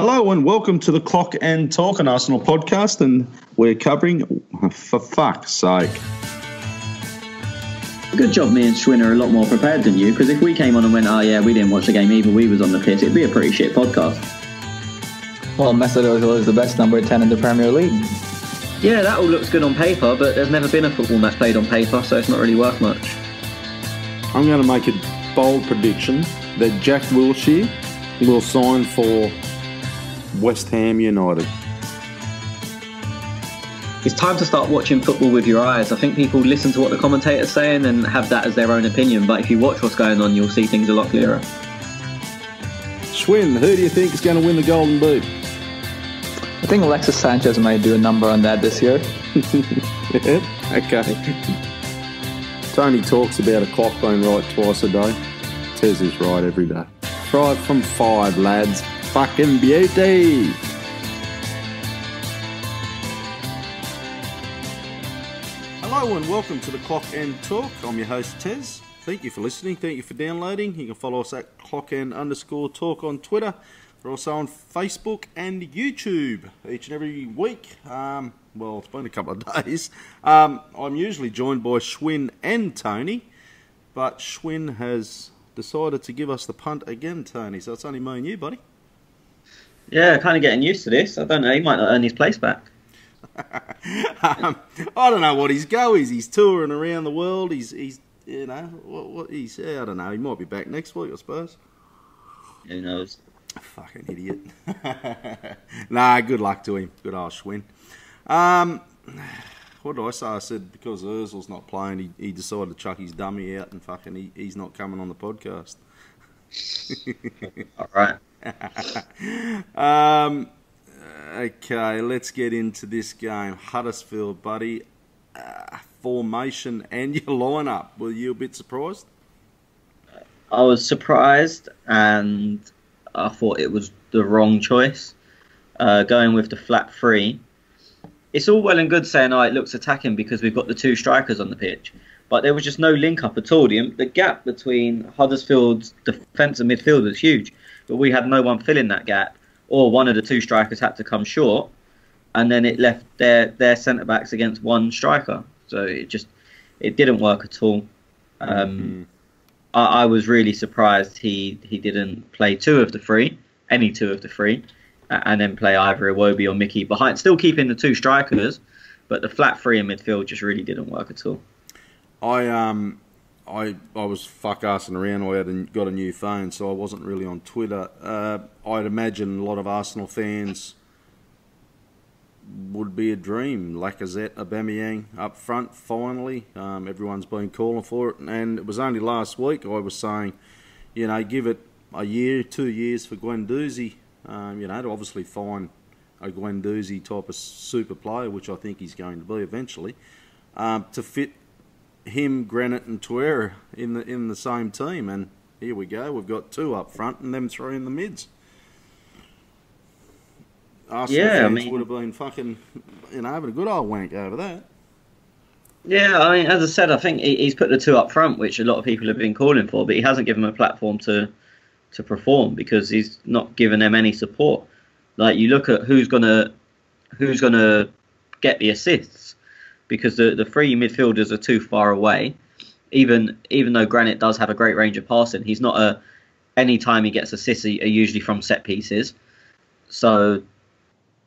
Hello and welcome to the Clock End Talk, an Arsenal podcast, and we're covering, for fuck's sake. Good job, me and Schwinn are a lot more prepared than you, because if we came on and went, oh yeah, we didn't watch the game either, we was on the piss, it'd be a pretty shit podcast. Well, Mesut Ozil is the best number 10 in the Premier League. Yeah, that all looks good on paper, but there's never been a football match played on paper, so it's not really worth much. I'm going to make a bold prediction that Jack Wilshere will sign for West Ham United. It's time to start watching football with your eyes. I think people listen to what the commentator's saying and have that as their own opinion, but if you watch what's going on, you'll see things a lot clearer. Schwinn, who do you think is going to win the Golden Boot? I think Alexis Sanchez might do a number on that this year. okay. Tony talks about a clock being right twice a day. Tez is right every day. Try it from five, lads. Fucking beauty! Hello and welcome to the Clock End Talk. I'm your host Tez. Thank you for listening. Thank you for downloading. You can follow us at Clock End underscore Talk on Twitter. We're also on Facebook and YouTube each and every week. Um, well, it's been a couple of days. Um, I'm usually joined by Schwinn and Tony, but Schwinn has decided to give us the punt again, Tony. So it's only me and you, buddy. Yeah, kind of getting used to this. I don't know. He might not earn his place back. um, I don't know what his go is. He's touring around the world. He's he's you know what what he's yeah, I don't know. He might be back next week, I suppose. Who knows? Fucking idiot. nah, good luck to him. Good old Schwinn. Um, what do I say? I said because Ozil's not playing, he, he decided to chuck his dummy out and fucking he, he's not coming on the podcast. All right. Um, okay, let's get into this game. Huddersfield, buddy. Uh, formation and your lineup. Were you a bit surprised? I was surprised, and I thought it was the wrong choice. Uh, going with the flat three. It's all well and good saying, "Oh, it looks attacking because we've got the two strikers on the pitch," but there was just no link up at all. The, the gap between Huddersfield's defence and midfield is huge but we had no one filling that gap, or one of the two strikers had to come short, and then it left their their centre backs against one striker. So it just it didn't work at all. Um, mm-hmm. I, I, was really surprised he he didn't play two of the three, any two of the three, and then play either Iwobi or Mickey behind, still keeping the two strikers, but the flat three in midfield just really didn't work at all. I um I I was fuck assing around. I had got a new phone, so I wasn't really on Twitter. Uh, I'd imagine a lot of Arsenal fans would be a dream. Lacazette, Aubameyang up front. Finally, um, everyone's been calling for it, and it was only last week I was saying, you know, give it a year, two years for Guendouzi. Um, you know, to obviously find a Guendouzi type of super player, which I think he's going to be eventually, um, to fit him, Granit, and Torreira in the in the same team, and here we go. We've got two up front and them three in the mids. Arsenal yeah, I mean, would have been fucking, you know, having a good old wank over that. Yeah, I mean, as I said, I think he's put the two up front, which a lot of people have been calling for, but he hasn't given them a platform to to perform because he's not given them any support. Like you look at who's gonna who's gonna get the assists because the the three midfielders are too far away. Even even though Granit does have a great range of passing, he's not a. Any time he gets assists, are usually from set pieces. So,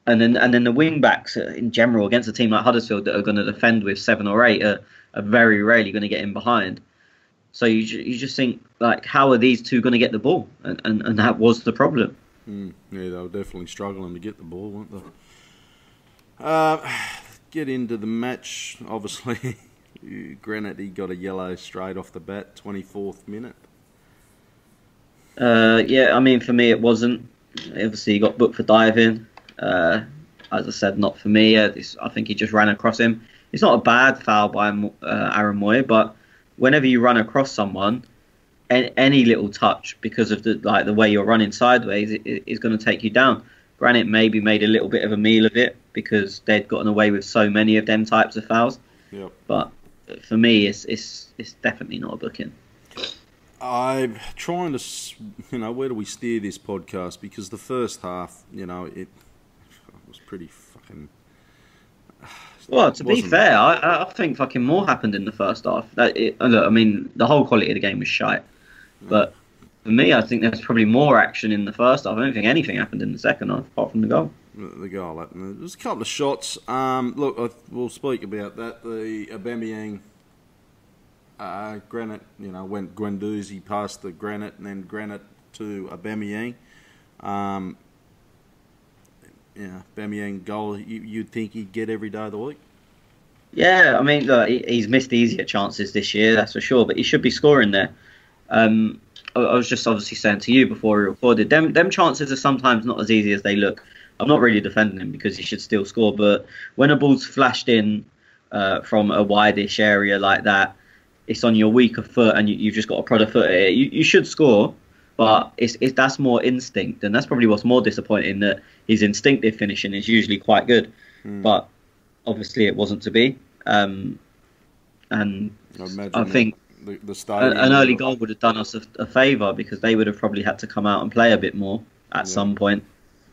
and then and then the wing backs in general against a team like Huddersfield that are going to defend with seven or eight are, are very rarely going to get in behind. So you you just think like how are these two going to get the ball? And, and and that was the problem. Mm, yeah, they were definitely struggling to get the ball, weren't they? Uh, get into the match, obviously, Granit he got a yellow straight off the bat, 24th minute. Uh, yeah, I mean, for me, it wasn't. Obviously, he got booked for diving. Uh, as I said, not for me. Uh, I think he just ran across him. It's not a bad foul by uh, Aaron Mooy, but whenever you run across someone, any little touch because of the like the way you're running sideways is going to take you down. Granit maybe made a little bit of a meal of it because they'd gotten away with so many of them types of fouls. Yep. But for me, it's it's it's definitely not a booking. I'm trying to, you know, where do we steer this podcast? Because the first half, you know, it was pretty fucking. Well, to be fair, I, I think fucking more happened in the first half. That it, look, I mean, the whole quality of the game was shite. But for me, I think there's probably more action in the first half. I don't think anything happened in the second half apart from the goal. The goal happened. There was a couple of shots. Um, look, I, we'll speak about that. The Aubameyang, uh, Granite, you know, went Guendouzi past the Granite and then Granite to Aubameyang. Um, yeah, Aubameyang goal. You, you'd think he'd get every day of the week. Yeah, I mean, look, he's missed easier chances this year, that's for sure. But he should be scoring there. Um, I, was just obviously saying to you before we recorded, them them chances are sometimes not as easy as they look. I'm not really defending him because he should still score, but when a ball's flashed in uh, from a wideish area like that, it's on your weaker foot and you, you've just got to prod a foot at it. You, you should score, but it's, it's that's more instinct, and that's probably what's more disappointing that his instinctive finishing is usually quite good, but obviously it wasn't to be. Um, and I I think the, the stadium. an early goal would have done us a, a favour because they would have probably had to come out and play a bit more at Yeah. some point,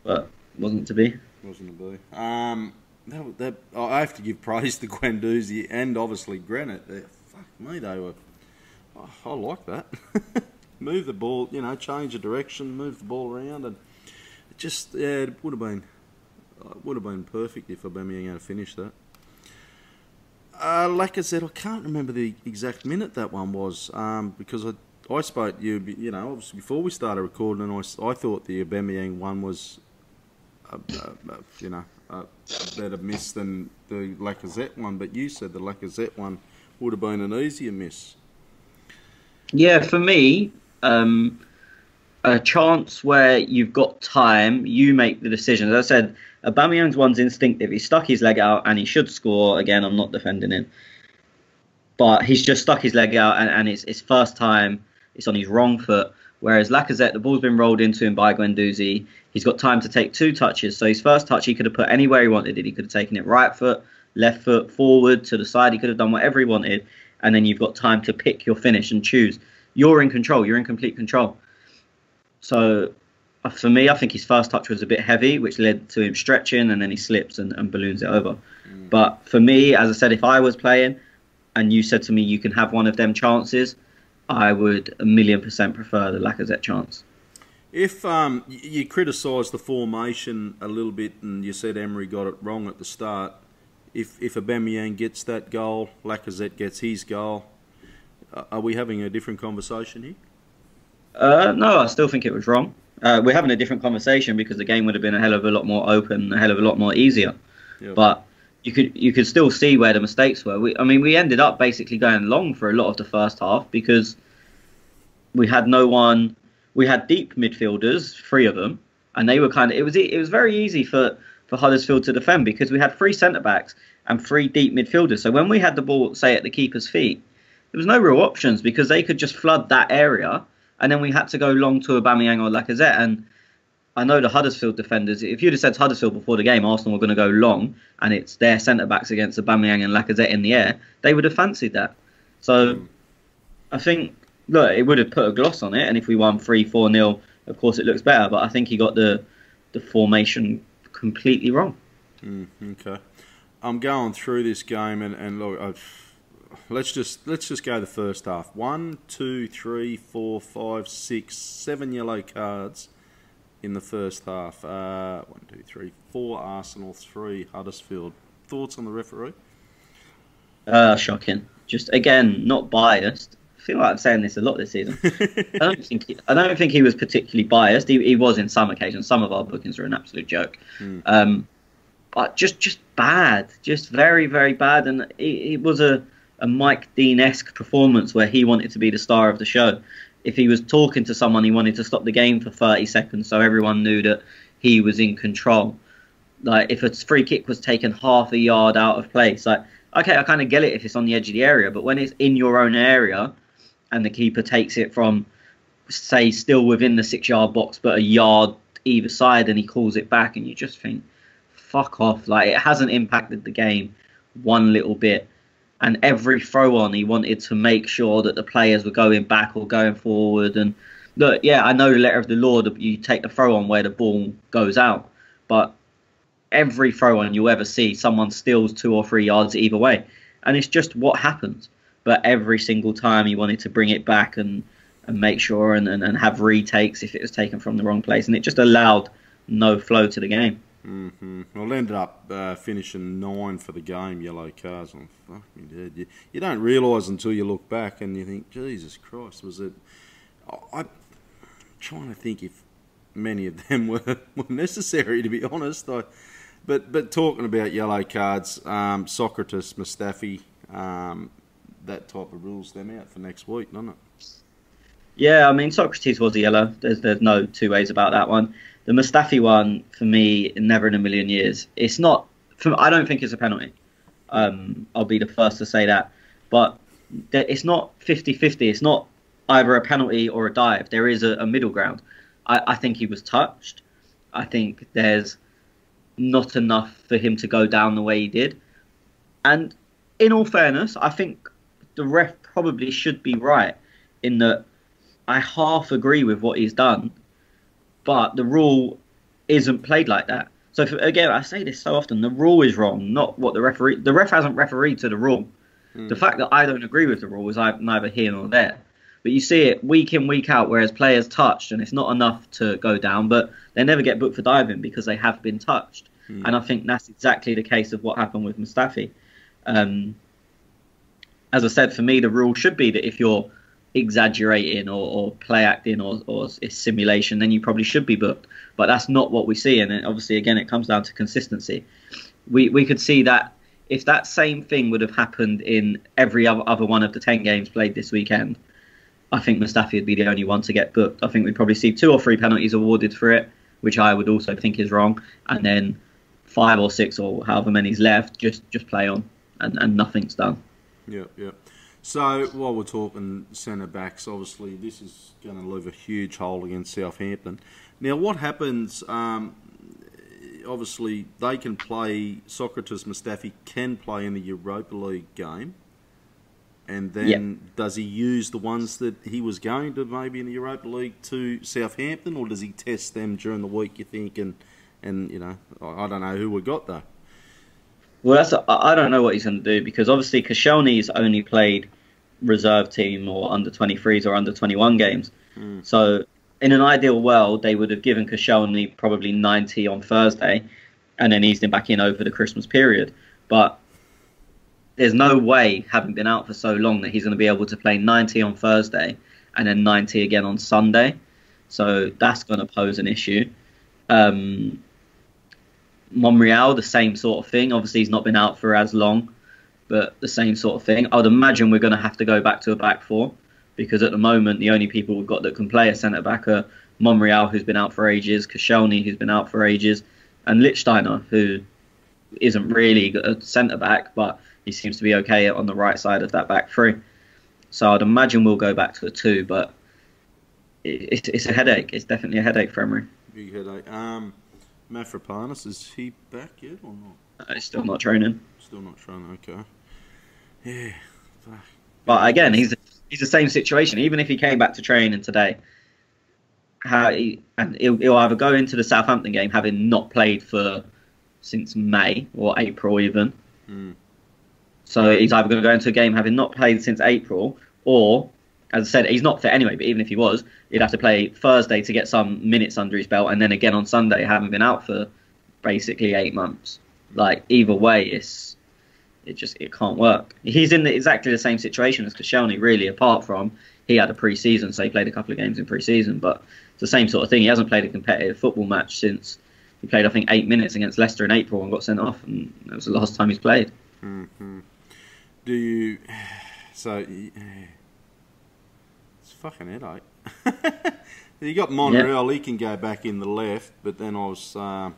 but wasn't to be. wasn't to be. Um, that, that, I have to give praise to Guendouzi and obviously Granite. They, fuck me, they were. oh, I like that. move the ball, you know, change the direction, move the ball around, and it just yeah, it would have been it would have been perfect if Aubameyang had finished that. Uh, Lacazette, I can't remember the exact minute that one was um, because I I spoke you, you know, obviously before we started recording, and I thought the Aubameyang one was a, a, a, you know, a better miss than the Lacazette one, but you said the Lacazette one would have been an easier miss. Yeah, for me, um, a chance where you've got time, you make the decision. As I said, Aubameyang's one's instinctive. He stuck his leg out and he should score. Again, I'm not defending him, but he's just stuck his leg out and, and it's his first time. It's on his wrong foot. Whereas Lacazette, the ball's been rolled into him by Guendouzi. He's got time to take two touches. So his first touch, he could have put anywhere he wanted it. He could have taken it right foot, left foot, forward, to the side. He could have done whatever he wanted. And then you've got time to pick your finish and choose. You're in control. You're in complete control. So for me, I think his first touch was a bit heavy, which led to him stretching, and then he slips and, and balloons it over. But for me, as I said, if I was playing and you said to me you can have one of them chances, I would a million percent prefer the Lacazette chance. If um, you criticised the formation a little bit and you said Emery got it wrong at the start, if if Aubameyang gets that goal, Lacazette gets his goal, uh, are we having a different conversation here? Uh, no, I still think it was wrong. Uh, we're having a different conversation because the game would have been a hell of a lot more open, a hell of a lot more easier. But you could you could still see where the mistakes were. We, I mean, we ended up basically going long for a lot of the first half because we had no one. We had deep midfielders, three of them, and they were kind of. It was it was very easy for for Huddersfield to defend because we had three centre backs and three deep midfielders. So when we had the ball, say at the keeper's feet, there was no real options because they could just flood that area, and then we had to go long to Aubameyang or Lacazette. And I know the Huddersfield defenders. If you'd have said Huddersfield before the game, Arsenal were going to go long, and it's their centre backs against Aubameyang and Lacazette in the air, they would have fancied that. So I think look, it would have put a gloss on it, and if we won three, four nil, of course it looks better. But I think he got the the formation completely wrong. Mm, okay, I'm going through this game and, and look, I've, let's just let's just go the first half. One, two, three, four, five, six, seven yellow cards in the first half. Uh, one, two, three, four Arsenal, three Huddersfield. Thoughts on the referee? Uh, shocking. Just again, not biased. I feel like I'm saying this a lot this season. I don't think he, I don't think he was particularly biased. He, he was in some occasions. Some of our bookings were an absolute joke. Hmm. Um, but just just bad, just very very bad. And it, it was a a Mike Dean esque performance where he wanted to be the star of the show. If he was talking to someone, he wanted to stop the game for 30 seconds so everyone knew that he was in control. Like if a free kick was taken half a yard out of place, like okay, I kind of get it if it's on the edge of the area, but when it's in your own area and the keeper takes it from, say, still within the six yard box, but a yard either side, and he calls it back, and you just think, fuck off. Like, it hasn't impacted the game one little bit. And every throw on he wanted to make sure that the players were going back or going forward. And look, yeah, I know the letter of the law that you take the throw on where the ball goes out, but every throw on you ever see, someone steals two or three yards either way, and it's just what happens. But every single time he wanted to bring it back and and make sure and, and, and have retakes if it was taken from the wrong place, and it just allowed no flow to the game. Mm-hmm. Well, ended up uh, finishing nine for the game, yellow cards. I'm fucking dead. You, you don't realise until you look back and you think, Jesus Christ, was it? I, am trying to think if many of them were, were necessary, to be honest. I, but but talking about yellow cards, um, Socrates, Mustafi, um, that type of rules them out for next week, doesn't it? Yeah, I mean Socrates was a yellow. There's there's no two ways about that one. The Mustafi one for me, never in a million years. It's not. For, I don't think it's a penalty. Um, I'll be the first to say that. But it's not 50-50. It's not either a penalty or a dive. There is a, a middle ground. I, I think he was touched. I think there's not enough for him to go down the way he did. And in all fairness, I think the ref probably should be right in that I half agree with what he's done, but the rule isn't played like that. So for, again, I say this so often: the rule is wrong, not what the referee. The ref hasn't refereed to the rule. Mm. The fact that I don't agree with the rule is neither here nor there. But you see it week in week out, whereas players touched and it's not enough to go down, but they never get booked for diving because they have been touched. Mm. And I think that's exactly the case of what happened with Mustafi. Um, as I said, for me, the rule should be that if you're exaggerating or, or play acting or, or simulation, then you probably should be booked. But that's not what we see, and obviously, again, it comes down to consistency. We we could see that if that same thing would have happened in every other, other one of the ten games played this weekend, I think Mustafi would be the only one to get booked. I think we'd probably see two or three penalties awarded for it, which I would also think is wrong, and then five or six or however many's left, just just play on, and, and nothing's done. Yeah, yeah. So while we're talking centre backs, obviously this is going to leave a huge hole against Southampton. Now, what happens? Um, obviously, they can play. Socrates Mustafi can play in the Europa League game, and then yep. does he use the ones that he was going to maybe in the Europa League to Southampton, or does he test them during the week? You think, and and you know, I don't know who we got though. Well, that's I don't know what he's going to do because obviously Koscielny's only played reserve team or under 23s or under 21 games. Mm. So in an ideal world, they would have given Koscielny probably 90 on Thursday and then eased him back in over the Christmas period. But there's no way, having been out for so long, that he's going to be able to play 90 on Thursday and then 90 again on Sunday. So that's going to pose an issue. Um, Monreal, the same sort of thing. Obviously, he's not been out for as long, but the same sort of thing. I would imagine we're going to have to go back to a back four because at the moment the only people we've got that can play a centre back are Monreal, who's been out for ages, Koscielny, who's been out for ages, and Lichtsteiner, who isn't really a centre back, but he seems to be okay on the right side of that back three. So I'd imagine we'll go back to a two, but it, it's a headache. It's definitely a headache for Emery. Big headache. Um, Mavropanos, is he back yet or not? Uh, he's still not training. Still not training. Okay. Yeah. But again, he's he's the same situation. Even if he came back to training today, how he, and he'll, he'll either go into the Southampton game having not played for since May or April even. Mm. So he's either going to go into a game having not played since April, or as I said, he's not fit anyway. But even if he was, he'd have to play Thursday to get some minutes under his belt, and then again on Sunday, having been out for basically eight months. Like either way, it's it just it can't work. He's in the, exactly the same situation as Koscielny, really. Apart from he had a pre-season, so he played a couple of games in pre-season, but it's the same sort of thing. He hasn't played a competitive football match since he played, I think, eight minutes against Leicester in April and got sent off, and that was the last time he's played. Mm-hmm. Do you? So fucking headache. you got Monreal, yeah. he can go back in the left, but then I was uh,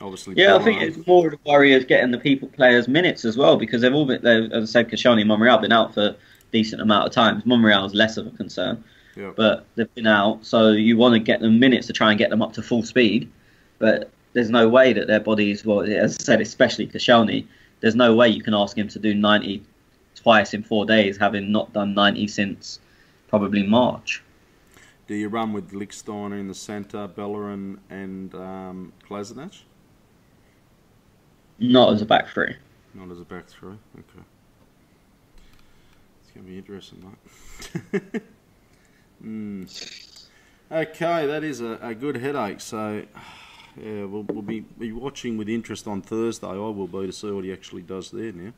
obviously. Yeah, I think it's more the worry of getting the people players minutes as well because they've all been, they've, as I said, Koscielny and Monreal have been out for a decent amount of times. Monreal is less of a concern, yep. but they've been out, so you want to get them minutes to try and get them up to full speed, but there's no way that their bodies, well, as I said, especially Koscielny, there's no way you can ask him to do 90 twice in four days, having not done 90 since probably March. Do you run with Lichtsteiner in the centre, Bellerin and um? Not as a back three. Not as a back three. Okay. It's going to be interesting, mate. mm. Okay, that is a, a good headache. So, yeah, we'll, we'll be, be watching with interest on Thursday. I will be to see what he actually does there now.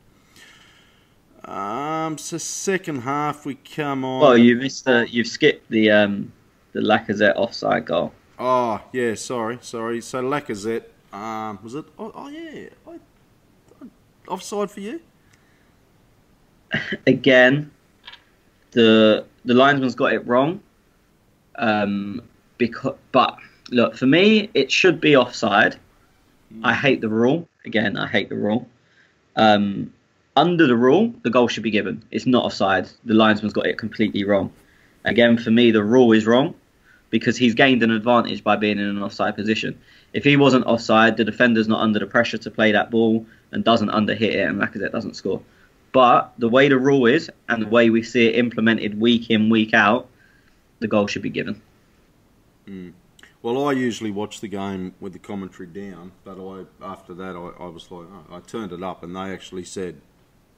Um, so second half we come on. Well, you missed the, you've skipped the um, the Lacazette offside goal. Oh yeah, sorry, sorry. So Lacazette, um, was it? Oh, oh yeah, I, I, offside for you. Again, the the linesman's got it wrong. Um, because, but look, for me, it should be offside. I hate the rule. Again, I hate the rule. Um, under the rule, the goal should be given. It's not offside. The linesman's got it completely wrong. Again, for me, the rule is wrong because he's gained an advantage by being in an offside position. If he wasn't offside, the defender's not under the pressure to play that ball and doesn't underhit it, and Lacazette doesn't score. But the way the rule is and the way we see it implemented week in, week out, the goal should be given. Mm. Well, I usually watch the game with the commentary down, but I after that I, I was like, oh, I turned it up, and they actually said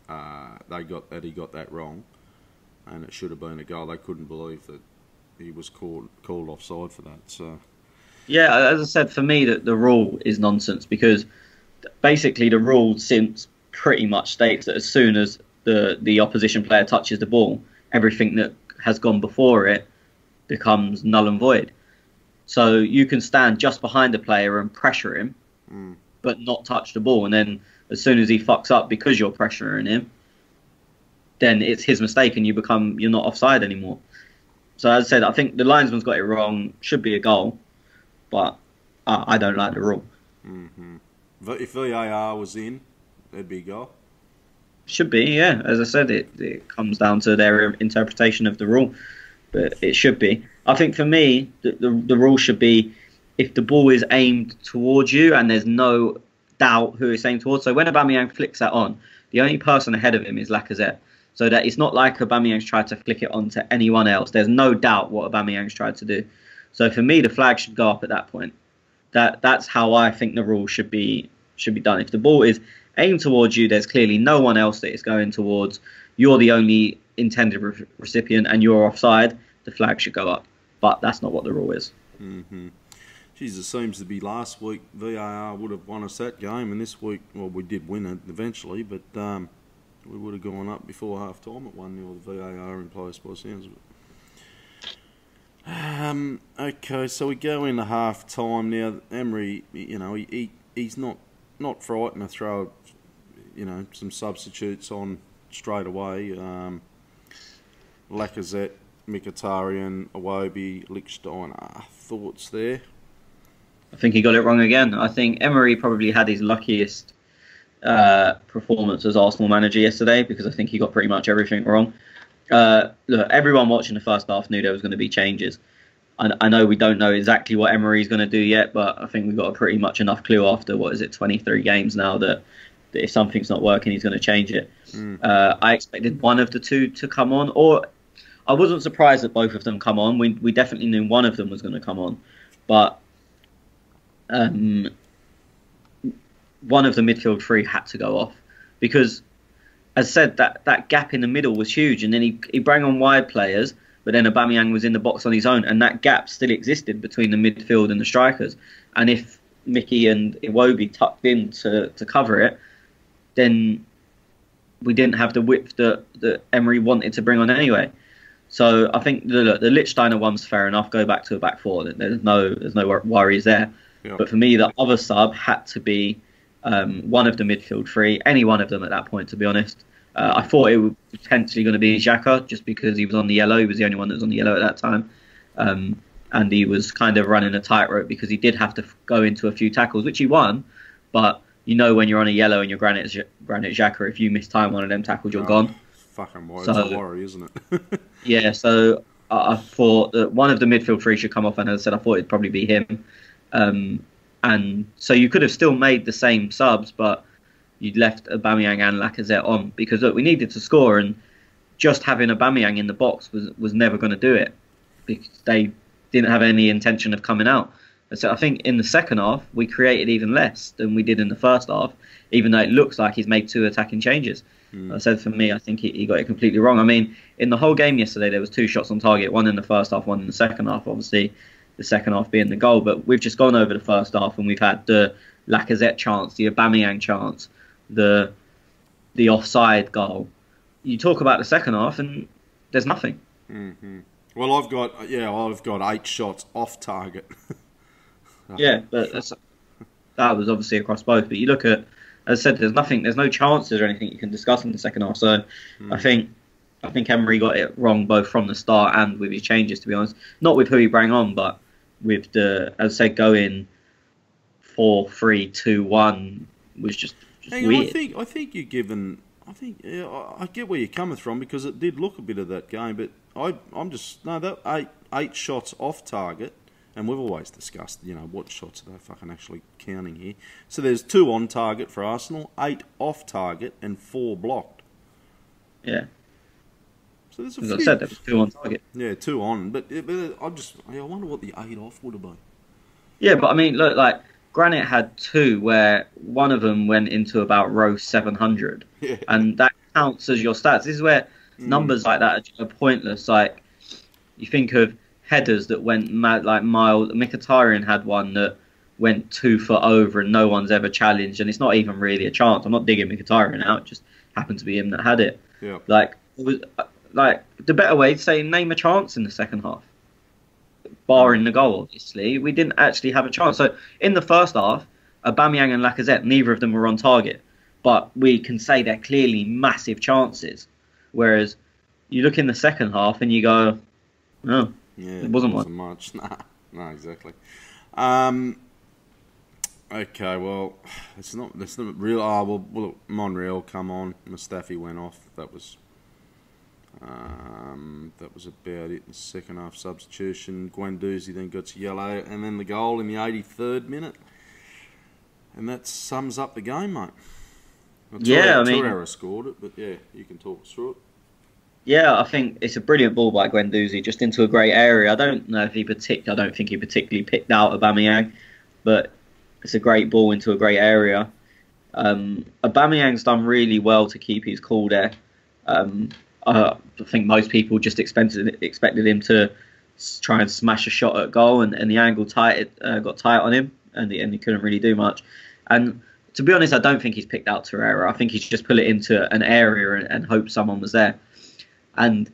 uh, they got that he got that wrong, and it should have been a goal. They couldn't believe that he was called called offside for that. So yeah, as I said, for me that the rule is nonsense because basically the rule since pretty much states that as soon as the the opposition player touches the ball, everything that has gone before it becomes null and void. So you can stand just behind the player and pressure him, mm. but not touch the ball, and then as soon as he fucks up because you're pressuring him, then it's his mistake and you become you're not offside anymore. So as I said, I think the linesman's got it wrong. Should be a goal, but uh, I don't like the rule. Mm-hmm. If VAR was in, it'd be a goal. Should be, yeah. As I said, it, it comes down to their interpretation of the rule, but it should be. I think for me, the, the, the rule should be if the ball is aimed towards you and there's no doubt who he's towards. So when Aubameyang flicks that on, the only person ahead of him is Lacazette. So that it's not like Aubameyang's tried to flick it on to anyone else. There's no doubt what Aubameyang's tried to do. So for me, the flag should go up at that point. That that's how I think the rule should be should be done. If the ball is aimed towards you, there's clearly no one else that it's going towards. You're the only intended re- recipient, and you're offside. The flag should go up. But that's not what the rule is. Mm-hmm. Geez, it seems to be last week VAR would have won us that game, and this week, well, we did win it eventually, but um, we would have gone up before half time at 1 0 the VAR in place by sounds of it. Um, okay, so we go into half time now. Emery, you know, he, he he's not not frightened to throw, you know, some substitutes on straight away. Um, Lacazette, Mkhitaryan, Iwobi, Lichtsteiner. Thoughts there? I think he got it wrong again. I think Emery probably had his luckiest uh, performance as Arsenal manager yesterday because I think he got pretty much everything wrong. Uh, look, everyone watching the first half knew there was going to be changes. I, I know we don't know exactly what Emery's going to do yet, but I think we've got a pretty much enough clue after what is it, 23 games now that, that if something's not working, he's going to change it. Mm. Uh, I expected one of the two to come on, or I wasn't surprised that both of them come on. We we definitely knew one of them was going to come on, but um, one of the midfield three had to go off because, as said, that, that gap in the middle was huge, and then he he brought on wide players, but then Aubameyang was in the box on his own, and that gap still existed between the midfield and the strikers. And if Mickey and Iwobi tucked in to, to cover it, then we didn't have the width that, that Emery wanted to bring on anyway. So I think the the Lichtsteiner one's fair enough. Go back to a back four. There's no there's no worries there. But for me, the other sub had to be um, one of the midfield three, any one of them at that point, to be honest. Uh, I thought it was potentially going to be Xhaka just because he was on the yellow. He was the only one that was on the yellow at that time. Um, and he was kind of running a tightrope because he did have to f- go into a few tackles, which he won. But you know, when you're on a yellow and you're Granit, Granit Xhaka, if you miss time one of them tackles, you're Oh, gone. Fucking worry. So- it's a worry, isn't it? Yeah, so I, I thought that one of the midfield three should come off, and as I said, I thought it'd probably be him. Um, and so you could have still made the same subs, but you'd left Aubameyang and Lacazette on because look, we needed to score, and just having Aubameyang in the box was was never going to do it because they didn't have any intention of coming out. So I think in the second half we created even less than we did in the first half, even though it looks like he's made two attacking changes. Mm. I said for me, I think he, he got it completely wrong. I mean, in the whole game yesterday, there was two shots on target, one in the first half, one in the second half. Obviously, the second half being the goal, but we've just gone over the first half and we've had the Lacazette chance, the Aubameyang chance, the the offside goal. You talk about the second half and there's nothing. hmm Well, I've got yeah, I've got eight shots off target. Yeah, but that's, that was obviously across both. But you look at, as I said, there's nothing, there's no chances or anything you can discuss in the second half. So I think, I think Emery got it wrong both from the start and with his changes. To be honest, not with who he brought on, but with the, as I said, going four, three, two, one was just, just Hang on, I think I think you're given. I think yeah, I, I get where you're coming from because it did look a bit of that game, but I I'm just no that eight eight shots off target, and we've always discussed you know what shots are they fucking actually counting here. So there's two on target for Arsenal, eight off target, and four blocked. yeah, So there's a as I said, there was two on target. yeah two on, but, but I just I wonder what the eight off would have been. Yeah, but I mean, look, like Granite had two where one of them went into about row 700. Yeah. and that counts as your stats. This is where mm. numbers like that are pointless. Like you think of headers that went mad, like mild. Mkhitaryan had one that went two foot over, and no one's ever challenged, and it's not even really a chance. I'm not digging Mkhitaryan out; it just happened to be him that had it. Yeah. Like it was, uh, like the better way to say name a chance in the second half. Barring the goal, obviously, we didn't actually have a chance. So in the first half, Aubameyang and Lacazette, neither of them were on target, but we can say they're clearly massive chances. Whereas you look in the second half and you go, oh, Yeah, It wasn't one. much. Nah, no, exactly. Um, okay, well, it's not. It's not real. Ah, well, well, Monreal come on. Mustafi went off. That was. Um, that was about it in the second half substitution. Guendouzi then got to yellow, and then the goal in the 83rd minute, and that sums up the game, mate. Well, Yeah, I mean- Torreira scored it, but yeah, you can talk through it. Yeah, I think it's a brilliant ball by Guendouzi, just into a great area. I don't know if he partic- I don't think he particularly picked out Aubameyang, but it's a great ball into a great area. Um, Aubameyang's done really well to keep his cool there. Um, I I think most people just expected expected him to try and smash a shot at goal, and, and the angle tight uh, got tight on him, and, he- and he couldn't really do much. And to be honest, I don't think he's picked out Torreira. I think he's just put it into an area and, and hoped someone was there. And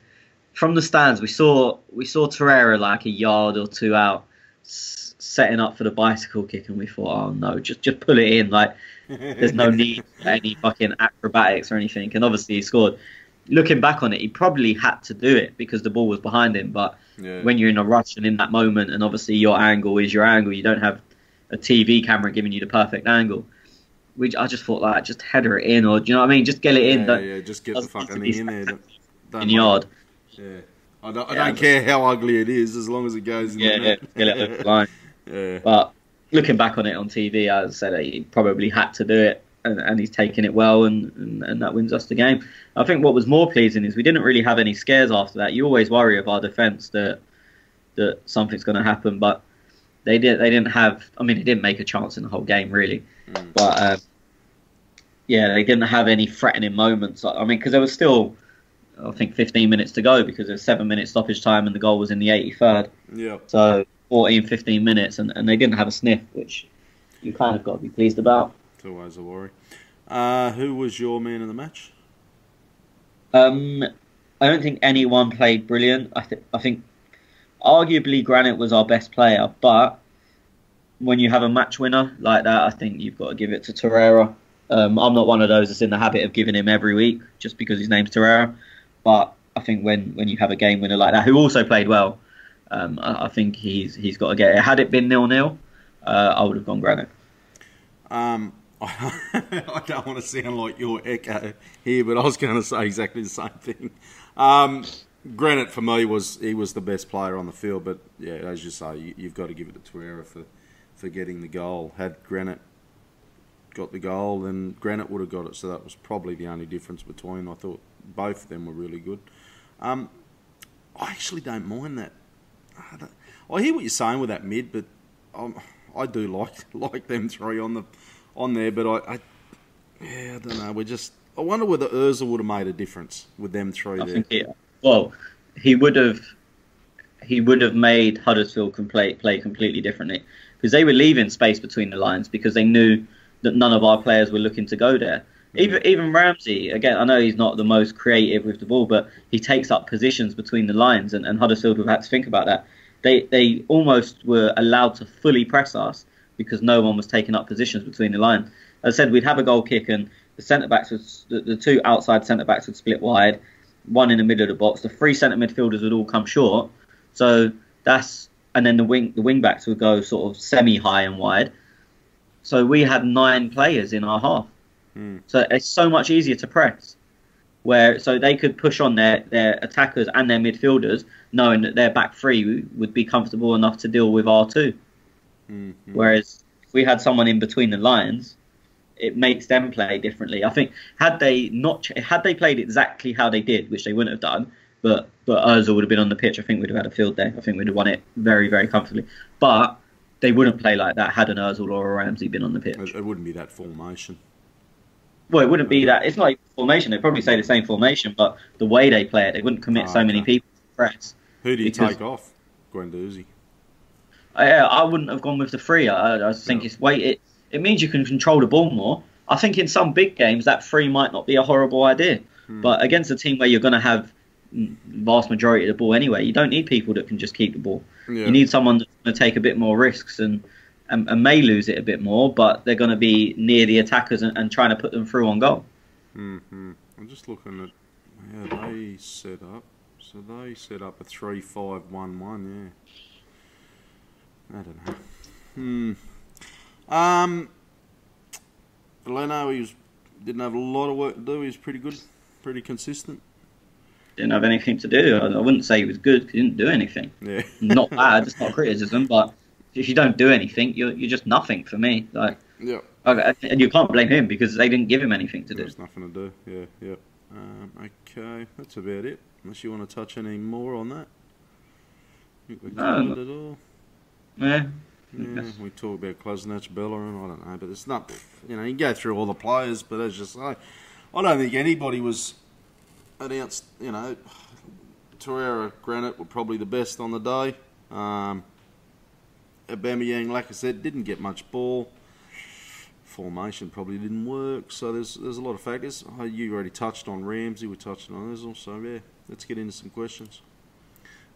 from the stands, we saw we saw Torreira like a yard or two out, s- setting up for the bicycle kick, and we thought, oh no, just just pull it in. Like there's no need for any fucking acrobatics or anything. And obviously he scored. Looking back on it, he probably had to do it because the ball was behind him. But Yeah. when you're in a rush and in that moment, and obviously your angle is your angle, you don't have a TV camera giving you the perfect angle. Which I just thought like just header it in, or do you know what I mean? Just get it in. yeah, yeah, just get the fucking thing in there. Don't- don't in yard. Yeah. I don't, I don't care how ugly it is as long as it goes in Yeah, the yeah, get it over the line. yeah. But looking back on it on TV, I said, he probably had to do it, and, and he's taken it well, and, and, and that wins us the game. I think what was more pleasing is we didn't really have any scares after that. You always worry of our defence that that something's going to happen, but they did. They didn't have. I mean, they didn't make a chance in the whole game really, Mm. but um, yeah, they didn't have any threatening moments. I mean, because there was still. I think 15 minutes to go because there was seven minutes stoppage time and the goal was in the 83rd. Yeah. So 14, 15 minutes, and, and they didn't have a sniff, which you kind of got to be pleased about. Always a worry. Uh, who was your man of the match? Um, I don't think anyone played brilliant. I, th- I think arguably Granite was our best player, but when you have a match winner like that, I think you've got to give it to Torreira. Um, I'm not one of those that's in the habit of giving him every week just because his name's Torreira, but I think when, when you have a game winner like that, who also played well, um, I, I think he's he's got to get it. Had it been nil nil, uh, I would have gone Granite. Um, I don't want to sound like your echo here, but I was going to say exactly the same thing. Um, Granite for me was he was the best player on the field, but yeah, as you say, you, you've got to give it to Torreira for for getting the goal. Had Granite got the goal, then Granite would have got it. So that was probably the only difference between. I thought both of them were really good. Um, I actually don't mind that. I, I hear what you're saying with that mid, but um, I do like like them three on the on there. But I, I yeah, I don't know. We're just. I wonder whether Urza would have made a difference with them three I there. think well, he would have he would have made Huddersfield play, play completely differently because they were leaving space between the lines because they knew that none of our players were looking to go there. Even even Ramsey, again, I know he's not the most creative with the ball, but he takes up positions between the lines, and, and Huddersfield have had to think about that. They they almost were allowed to fully press us because no one was taking up positions between the lines. As I said, we'd have a goal kick, and the centre backs would the, the two outside centre backs would split wide, one in the middle of the box. The three centre midfielders would all come short. So that's and then the wing the wing backs would go sort of semi high and wide. So we had nine players in our half. Mm. So it's so much easier to press. Where so they could push on their, their attackers and their midfielders, knowing that their back three would be comfortable enough to deal with our 2 Mhm. Whereas if we had someone in between the lines, it makes them play differently. I think had they not ch- had they played exactly how they did, which they wouldn't have done, but but Ozil would have been on the pitch. I think we'd have had a field day. I think we'd have won it very very comfortably. But they wouldn't play like that had an Ozil or a Ramsey been on the pitch. It, it wouldn't be that formation. Well, it wouldn't be that. It's not formation. They'd probably say the same formation, but the way they play it, they wouldn't commit Oh, so many people to press. Who do you Because- take off? Guendouzi. I, I wouldn't have gone with the three. I, I think No. it's wait. It it means you can control the ball more. I think in some big games that three might not be a horrible idea, Hmm. but against a team where you're going to have vast majority of the ball anyway, you don't need people that can just keep the ball. Yeah. You need someone that's going to take a bit more risks and, and and may lose it a bit more, but they're going to be near the attackers and, and trying to put them through on goal. hmm I'm just looking at how they set up. So they set up a three-five-one-one. Yeah. I don't know. Hmm. Um. Leno, he was didn't have a lot of work to do. He was pretty good, pretty consistent. Didn't have anything to do. I, I wouldn't say he was good. 'cause He didn't do anything. Yeah. Not bad. It's not criticism, but if you don't do anything, you're you're just nothing for me. Like. yeah. Okay, and you can't blame him because they didn't give him anything to do. There's nothing to do. Yeah. Yeah. Um, okay, that's about it. Unless you want to touch any more on that. Think we No, covered no. it all. Yeah. Yeah, we talk about Kolasinac, Bellerin, I don't know, but it's not, you know, you go through all the players, but as you say, I don't think anybody was announced, you know, Torreira, Granite were probably the best on the day. Um, Aubameyang, like I said, didn't get much ball. Formation probably didn't work, so there's there's a lot of factors. Uh, You already touched on Ramsey, we touched on Ozil, so yeah, let's get into some questions.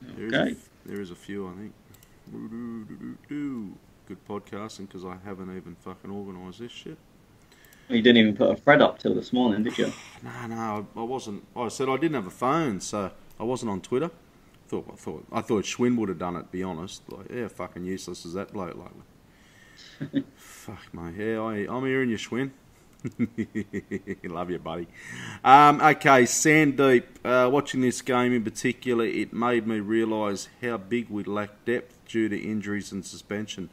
There is, Okay. a, there is a few, I think. Good podcasting because I haven't even fucking organised this shit. You didn't even put a thread up till this morning, did you? No, no, I, I wasn't. I said I didn't have a phone, so I wasn't on Twitter. Thought, I thought, I thought Schwinn would have done it. to Be honest, like, yeah, fucking useless as that bloke lately. Fuck mate, yeah, I, I'm hearing you, Schwinn. Love you, buddy. Um, okay, Sandeep. Uh, watching this game in particular, it made me realise how big we lack depth due to injuries and suspension.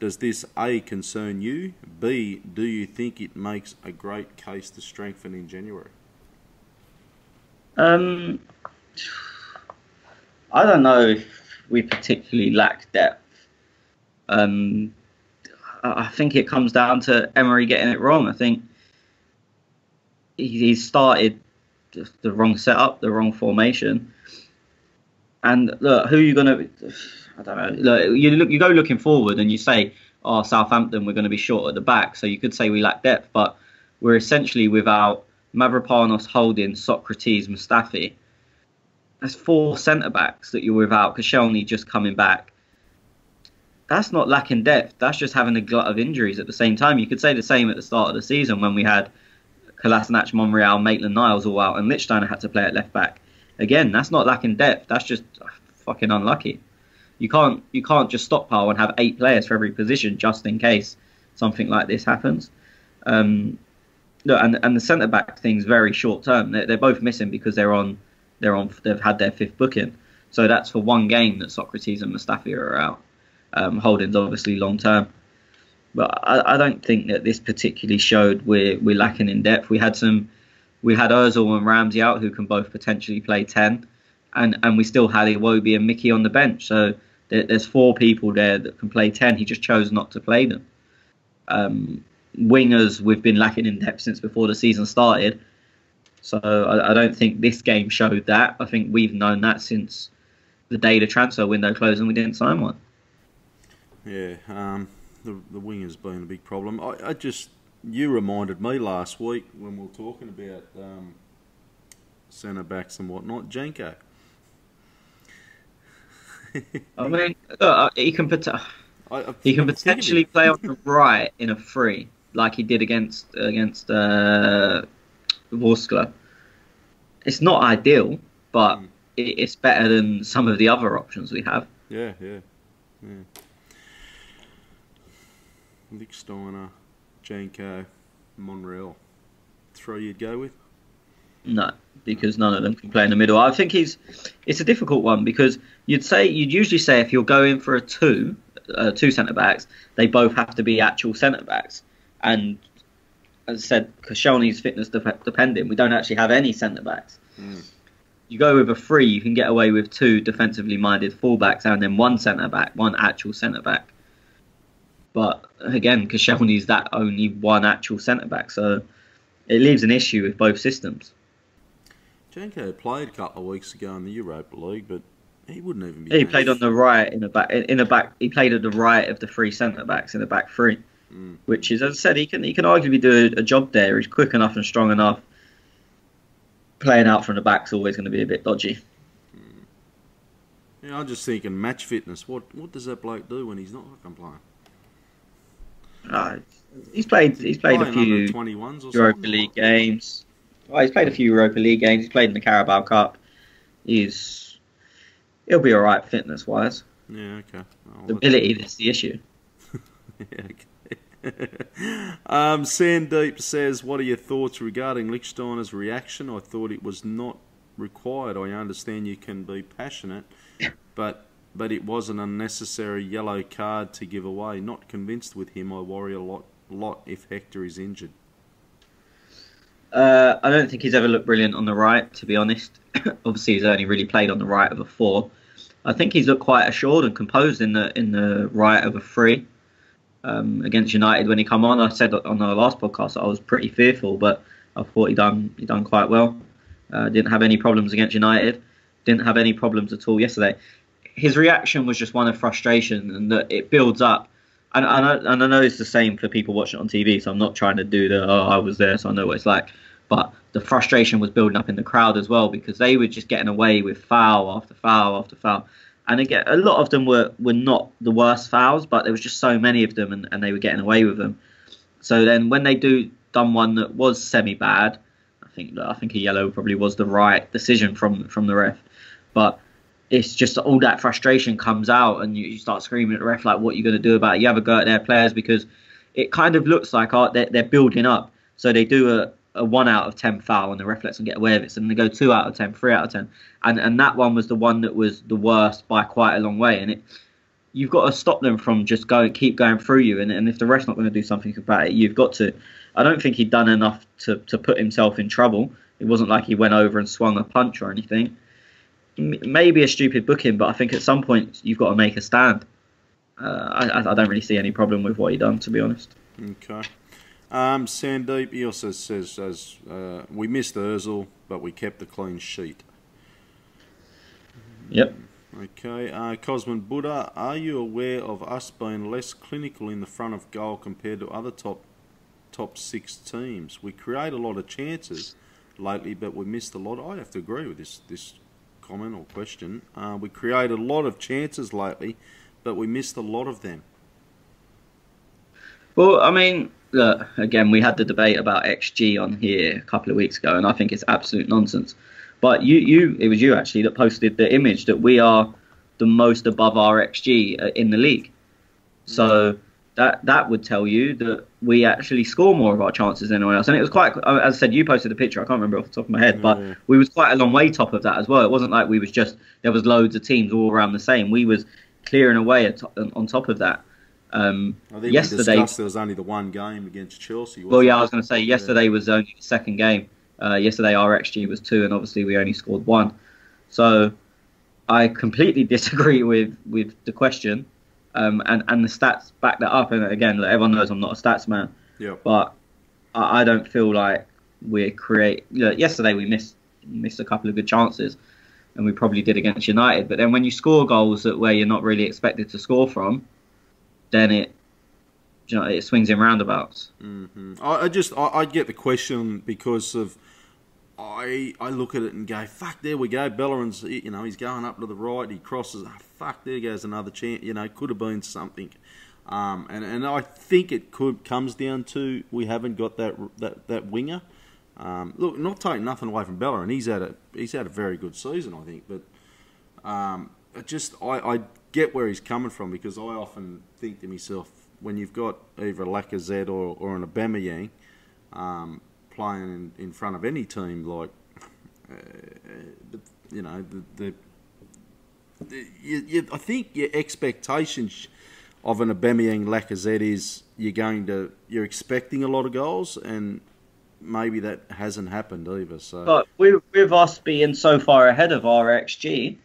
Does this A concern you? B, do you think it makes a great case to strengthen in January? Um, I don't know if we particularly lack depth. Um, I think it comes down to Emery getting it wrong. I think he, started the wrong setup, the wrong formation. And look, who are you gonna? I don't know. Look, you look, you go looking forward, and you say, "Oh, Southampton, we're going to be short at the back." So you could say we lack depth, but we're essentially without Mavropanos, Holding, Socrates, Mustafi. That's four centre backs that you're without. Koscielny just coming back. That's not lacking depth. That's just having a glut of injuries at the same time. You could say the same at the start of the season when we had Kolasinac, Monreal, Maitland Niles all out, and Lichtsteiner had to play at left back. Again, that's not lacking depth. That's just fucking unlucky. You can't you can't just stockpile and have eight players for every position just in case something like this happens. Um, look, and and the centre back thing's very short term. They're, they're both missing because they're on they're on they've had their fifth booking. So that's for one game that Socrates and Mustafi are out. Um, Holding's obviously long term. But I, I don't think that this particularly showed we're we're lacking in depth. We had some, we had Özil and Ramsey out who can both potentially play ten, and and we still had Iwobi and Mickey on the bench. So there, there's four people there that can play ten. He just chose not to play them. Um, wingers we've been lacking in depth since before the season started. So I, I, don't think this game showed that. I think we've known that since the day the transfer window closed and we didn't sign one. Yeah, um, the the wingers been a big problem. I, I, just you reminded me last week when we were talking about um, centre backs and whatnot. Jenko. I mean, look, he can put. I, he can potentially play on the right in a free, like he did against against uh, Vorskla. It's not ideal, but mm. it, it's better than some of the other options we have. Yeah, yeah, yeah. Lichtsteiner, Jenko, Monreal. Three you'd go with? No, because none of them can play in the middle. I think he's. It's a difficult one because you'd say you'd usually say if you're going for a two, uh, two centre backs, they both have to be actual centre backs. And as I said, Koscielny's fitness de- dependent. We don't actually have any centre backs. Mm. You go with a three, you can get away with two defensively minded fullbacks and then one centre back, one actual centre back. But again, Koscielny's that only one actual centre back, so it leaves an issue with both systems. Jenko played a couple of weeks ago in the Europa League, but he wouldn't even be. He played on the right in the back. In the back, he played at the right of the three centre backs in the back three, mm. which is, as I said, he can he can arguably do a, a, job there. He's quick enough and strong enough. Playing out from the back's always going to be a bit dodgy. Mm. Yeah, I'm just thinking match fitness. What what does that bloke do when he's not fucking playing? Uh, he's played. He's played a few Europa League games. Well, he's played a few Europa League games. He's played in the Carabao Cup. He's he'll be all right fitness wise. Yeah, okay. Oh, the ability that's the issue. yeah, okay. um, Sandeep says, "What are your thoughts regarding Lichtsteiner's reaction? I thought it was not required. I understand you can be passionate, but but it was an unnecessary yellow card to give away. Not convinced with him. I worry a lot lot if Hector is injured." Uh, I don't think he's ever looked brilliant on the right, to be honest. Obviously, he's only really played on the right of a four. I think he's looked quite assured and composed in the in the right of a three um, against United when he come on. I said on the last podcast I was pretty fearful, but I thought he done he done quite well. Uh, didn't have any problems against United. Didn't have any problems at all yesterday. His reaction was just one of frustration, and that it builds up. And, and, I, and I know it's the same for people watching it on TV, so I'm not trying to do the oh I was there, so I know what it's like. But the frustration was building up in the crowd as well because they were just getting away with foul after foul after foul. And again, a lot of them were, were not the worst fouls, but there was just so many of them and, and they were getting away with them. So then when they do done one that was semi bad, I think I think a yellow probably was the right decision from from the ref. But it's just all that frustration comes out and you, you start screaming at the ref like what are you going to do about it? You have a go at their players because it kind of looks like oh, they're, they're building up. So they do a, a one out of ten foul and the ref lets them get away with it. So then they go two out of ten, three out of ten, and and that one was the one that was the worst by quite a long way. And it, you've got to stop them from just going, keep going through you. And and if the ref's not going to do something about it, you've got to. I don't think he'd done enough to to put himself in trouble. It wasn't like he went over and swung a punch or anything. Maybe a stupid booking, but I think at some point you've got to make a stand. Uh, I, I don't really see any problem with what he done, to be honest. Okay. Um, Sandeep, he also says, as uh, we missed Ozil, but we kept the clean sheet. Yep. Okay, uh, Cosman Buddha, are you aware of us being less clinical in the front of goal compared to other top top six teams? We create a lot of chances lately, but we missed a lot. I have to agree with this this comment or question. Uh, we created a lot of chances lately, but we missed a lot of them. Well, I mean, look, again, we had the debate about XG on here a couple of weeks ago, and I think it's absolute nonsense. But you, you, it was you actually that posted the image that we are the most above our XG uh, in the league. So that that would tell you that we actually score more of our chances than anyone else. And it was quite, uh, as I said, you posted the picture. I can't remember off the top of my head, but mm. we was quite a long way top of that as well. It wasn't like we was just there was loads of teams all around the same. We was clearing away on top of that. Um, I think yesterday, there was only the one game against Chelsea. well, yeah, I was going to say yesterday was only the second game. Uh, yesterday our XG was two, and obviously we only scored one. So I completely disagree with with the question, um, and and the stats back that up. And again, like, everyone knows I'm not a stats man, Yeah. but I, I don't feel like we're create. You know, yesterday we missed missed a couple of good chances, and we probably did against United. But then when you score goals that where you're not really expected to score from, then it you know it swings in roundabouts. hmm I, I just I, I get the question because of I I look at it and go fuck there we go Bellerin's you know he's going up to the right he crosses ah, fuck there goes another chance you know could have been something. Um, and and I think it could comes down to we haven't got that that that winger. Um, look not taking nothing away from Bellerin he's had a he's had a very good season I think but um, just I, I get where he's coming from because I often think to myself when you've got either a Lacazette or, or an Aubameyang um, playing in, in front of any team like uh, you know the, the, the you, you, I think your expectations of an Aubameyang Lacazette is you're going to you're expecting a lot of goals and maybe that hasn't happened either so But with, with us being so far ahead of our XG,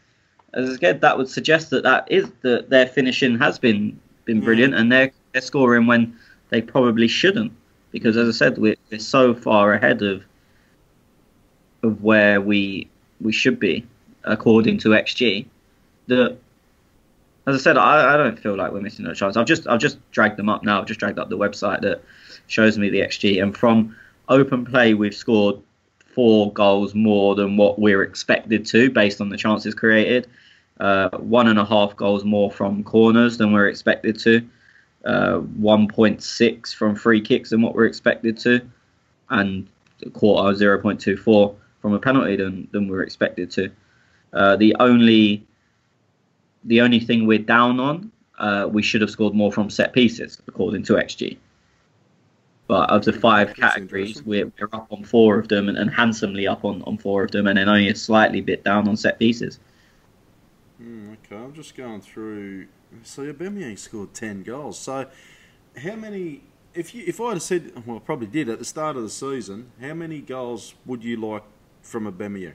as said, that would suggest that that is that their finishing has been been brilliant, and they're they're scoring when they probably shouldn't. Because as I said, we're, we're so far ahead of of where we we should be according to XG. That as I said, I, I don't feel like we're missing a chance. I've just I've just dragged them up now. I've just dragged up the website that shows me the XG, and from open play, we've scored four goals more than what we're expected to based on the chances created. Uh, one and a half goals more from corners than we're expected to. Uh, 1.6 from free kicks than what we're expected to. And a quarter 0.24 from a penalty than, than we're expected to. Uh, the only the only thing we're down on, uh, we should have scored more from set pieces according to XG. But of the five That's categories, we're, we're up on four of them and, and handsomely up on, on four of them, and then only a slightly bit down on set pieces. Hmm, okay, I'm just going through. So Aubameyang scored ten goals. So how many? If you if I'd have said, well, I probably did at the start of the season. How many goals would you like from Aubameyang?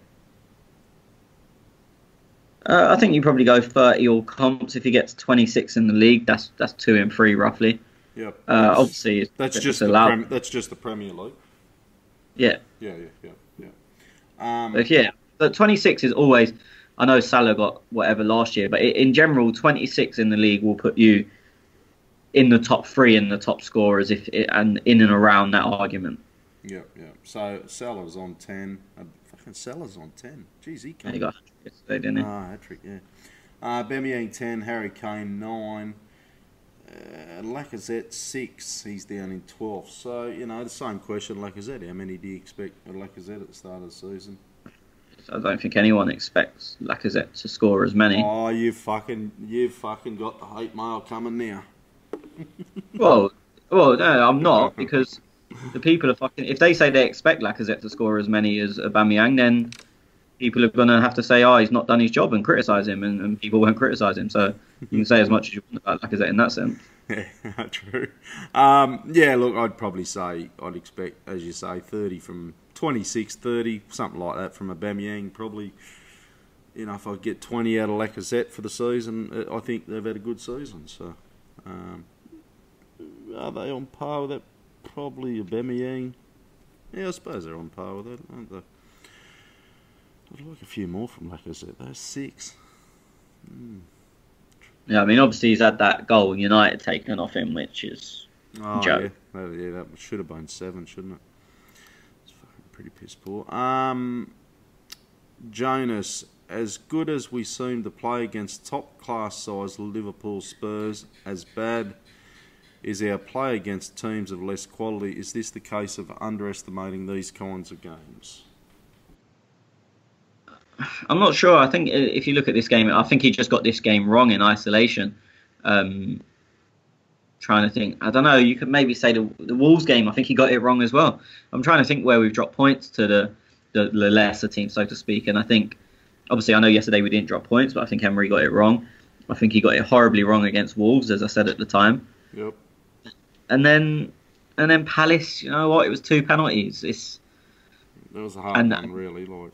Uh, I think you probably go 30 all comps. If you get to 26 in the league, that's that's two and three roughly. Yep. Uh, obviously, it's, that's just the prem, that's just the Premier League. Yeah, Yeah, yeah, yeah, yeah. Um, but yeah, but 26 is always. I know Salah got whatever last year, but in general, 26 in the league will put you in the top three in the top scorers, if and in and around that argument. yeah, yeah. So Salah's on ten. Uh, fucking Salah's on ten. Jeez, he Yeah, can't. he got yesterday, didn't he? Ah, hat trick, yeah. Uh, Aubameyang 10, Harry Kane 9, uh, Lacazette 6, he's down in 12th. So, you know, the same question, Lacazette, how many do you expect Lacazette at the start of the season? I don't think anyone expects Lacazette to score as many. Oh, you fucking, you fucking got the hate mail coming now. Well, well, no, I'm not because the people are fucking. If they say they expect Lacazette to score as many as Aubameyang, then people are gonna have to say, "Oh, he's not done his job" and criticize him, and, and people won't criticize him. So you can say as much as you want about Lacazette in that sense. Yeah, true. Um, yeah, look, I'd probably say, I'd expect, as you say, 30 from 26, 30, something like that from Aubameyang. Probably, you know, if I get 20 out of Lacazette for the season, uh, I think they've had a good season. So, um, are they on par with that? Probably Aubameyang. Yeah, I suppose they're on par with that, aren't they? I'd like a few more from Lacazette. Those six. Yeah, I mean, obviously he's had that goal United taken off him, which is Oh, Joe. yeah. That, yeah, that should have been seven, shouldn't it? Pretty piss poor. Um, Jonas, as good as we seem to play against top class size Liverpool Spurs, as bad is our play against teams of less quality. Is this the case of underestimating these kinds of games? I'm not sure. I think if you look at this game, I think he just got this game wrong in isolation. Um, trying to think, I don't know. You could maybe say the, the Wolves game. I think he got it wrong as well. I'm trying to think where we've dropped points to the, the the lesser team, so to speak. And I think, obviously, I know yesterday we didn't drop points, but I think Emery got it wrong. I think he got it horribly wrong against Wolves, as I said at the time. Yep. And then and then Palace, you know what? It was two penalties. It's That was a hard And- one, really. Like,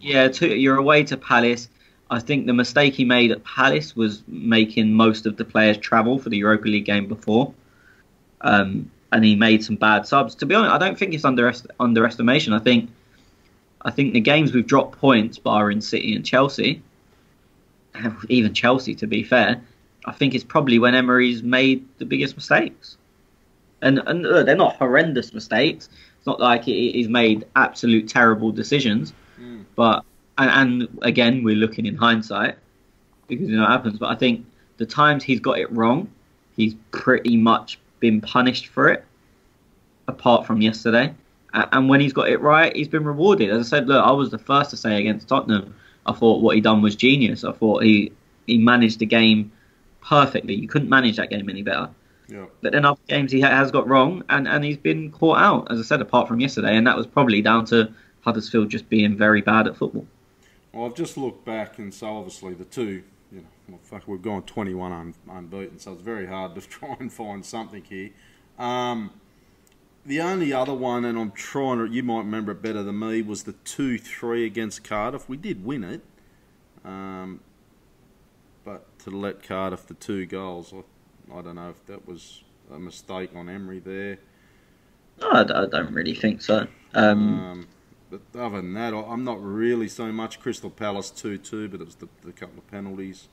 yeah, two, you're away to Palace. I think the mistake he made at Palace was making most of the players travel for the Europa League game before. Um, and he made some bad subs. To be honest, I don't think it's underest- underestimation. I think I think the games we've dropped points, barring City and Chelsea, even Chelsea to be fair, I think it's probably when Emery's made the biggest mistakes. And, and look, they're not horrendous mistakes. It's not like he- he's made absolute terrible decisions. Mm. But and, and again, we're looking in hindsight because you know what happens. But I think the times he's got it wrong, he's pretty much been punished for it. Apart from yesterday, and when he's got it right, he's been rewarded. As I said, look, I was the first to say against Tottenham, I thought what he done was genius. I thought he he managed the game perfectly. You couldn't manage that game any better. yeah. But then other games he has got wrong, and, and he's been caught out, as I said, apart from yesterday, and that was probably down to Huddersfield just being very bad at football. Well, I've just looked back, and so obviously the two, you know, well, fuck, we've gone 21 un, unbeaten, so it's very hard to try and find something here. Um, the only other one, and I'm trying to, you might remember it better than me, was the 2 3 against Cardiff. We did win it, um, but to let Cardiff the two goals, I, I don't know if that was a mistake on Emery there. No, I, don't really think so. Um, Um, but other than that, I'm not really so much Crystal Palace 2 2, but it was the, the couple of penalties,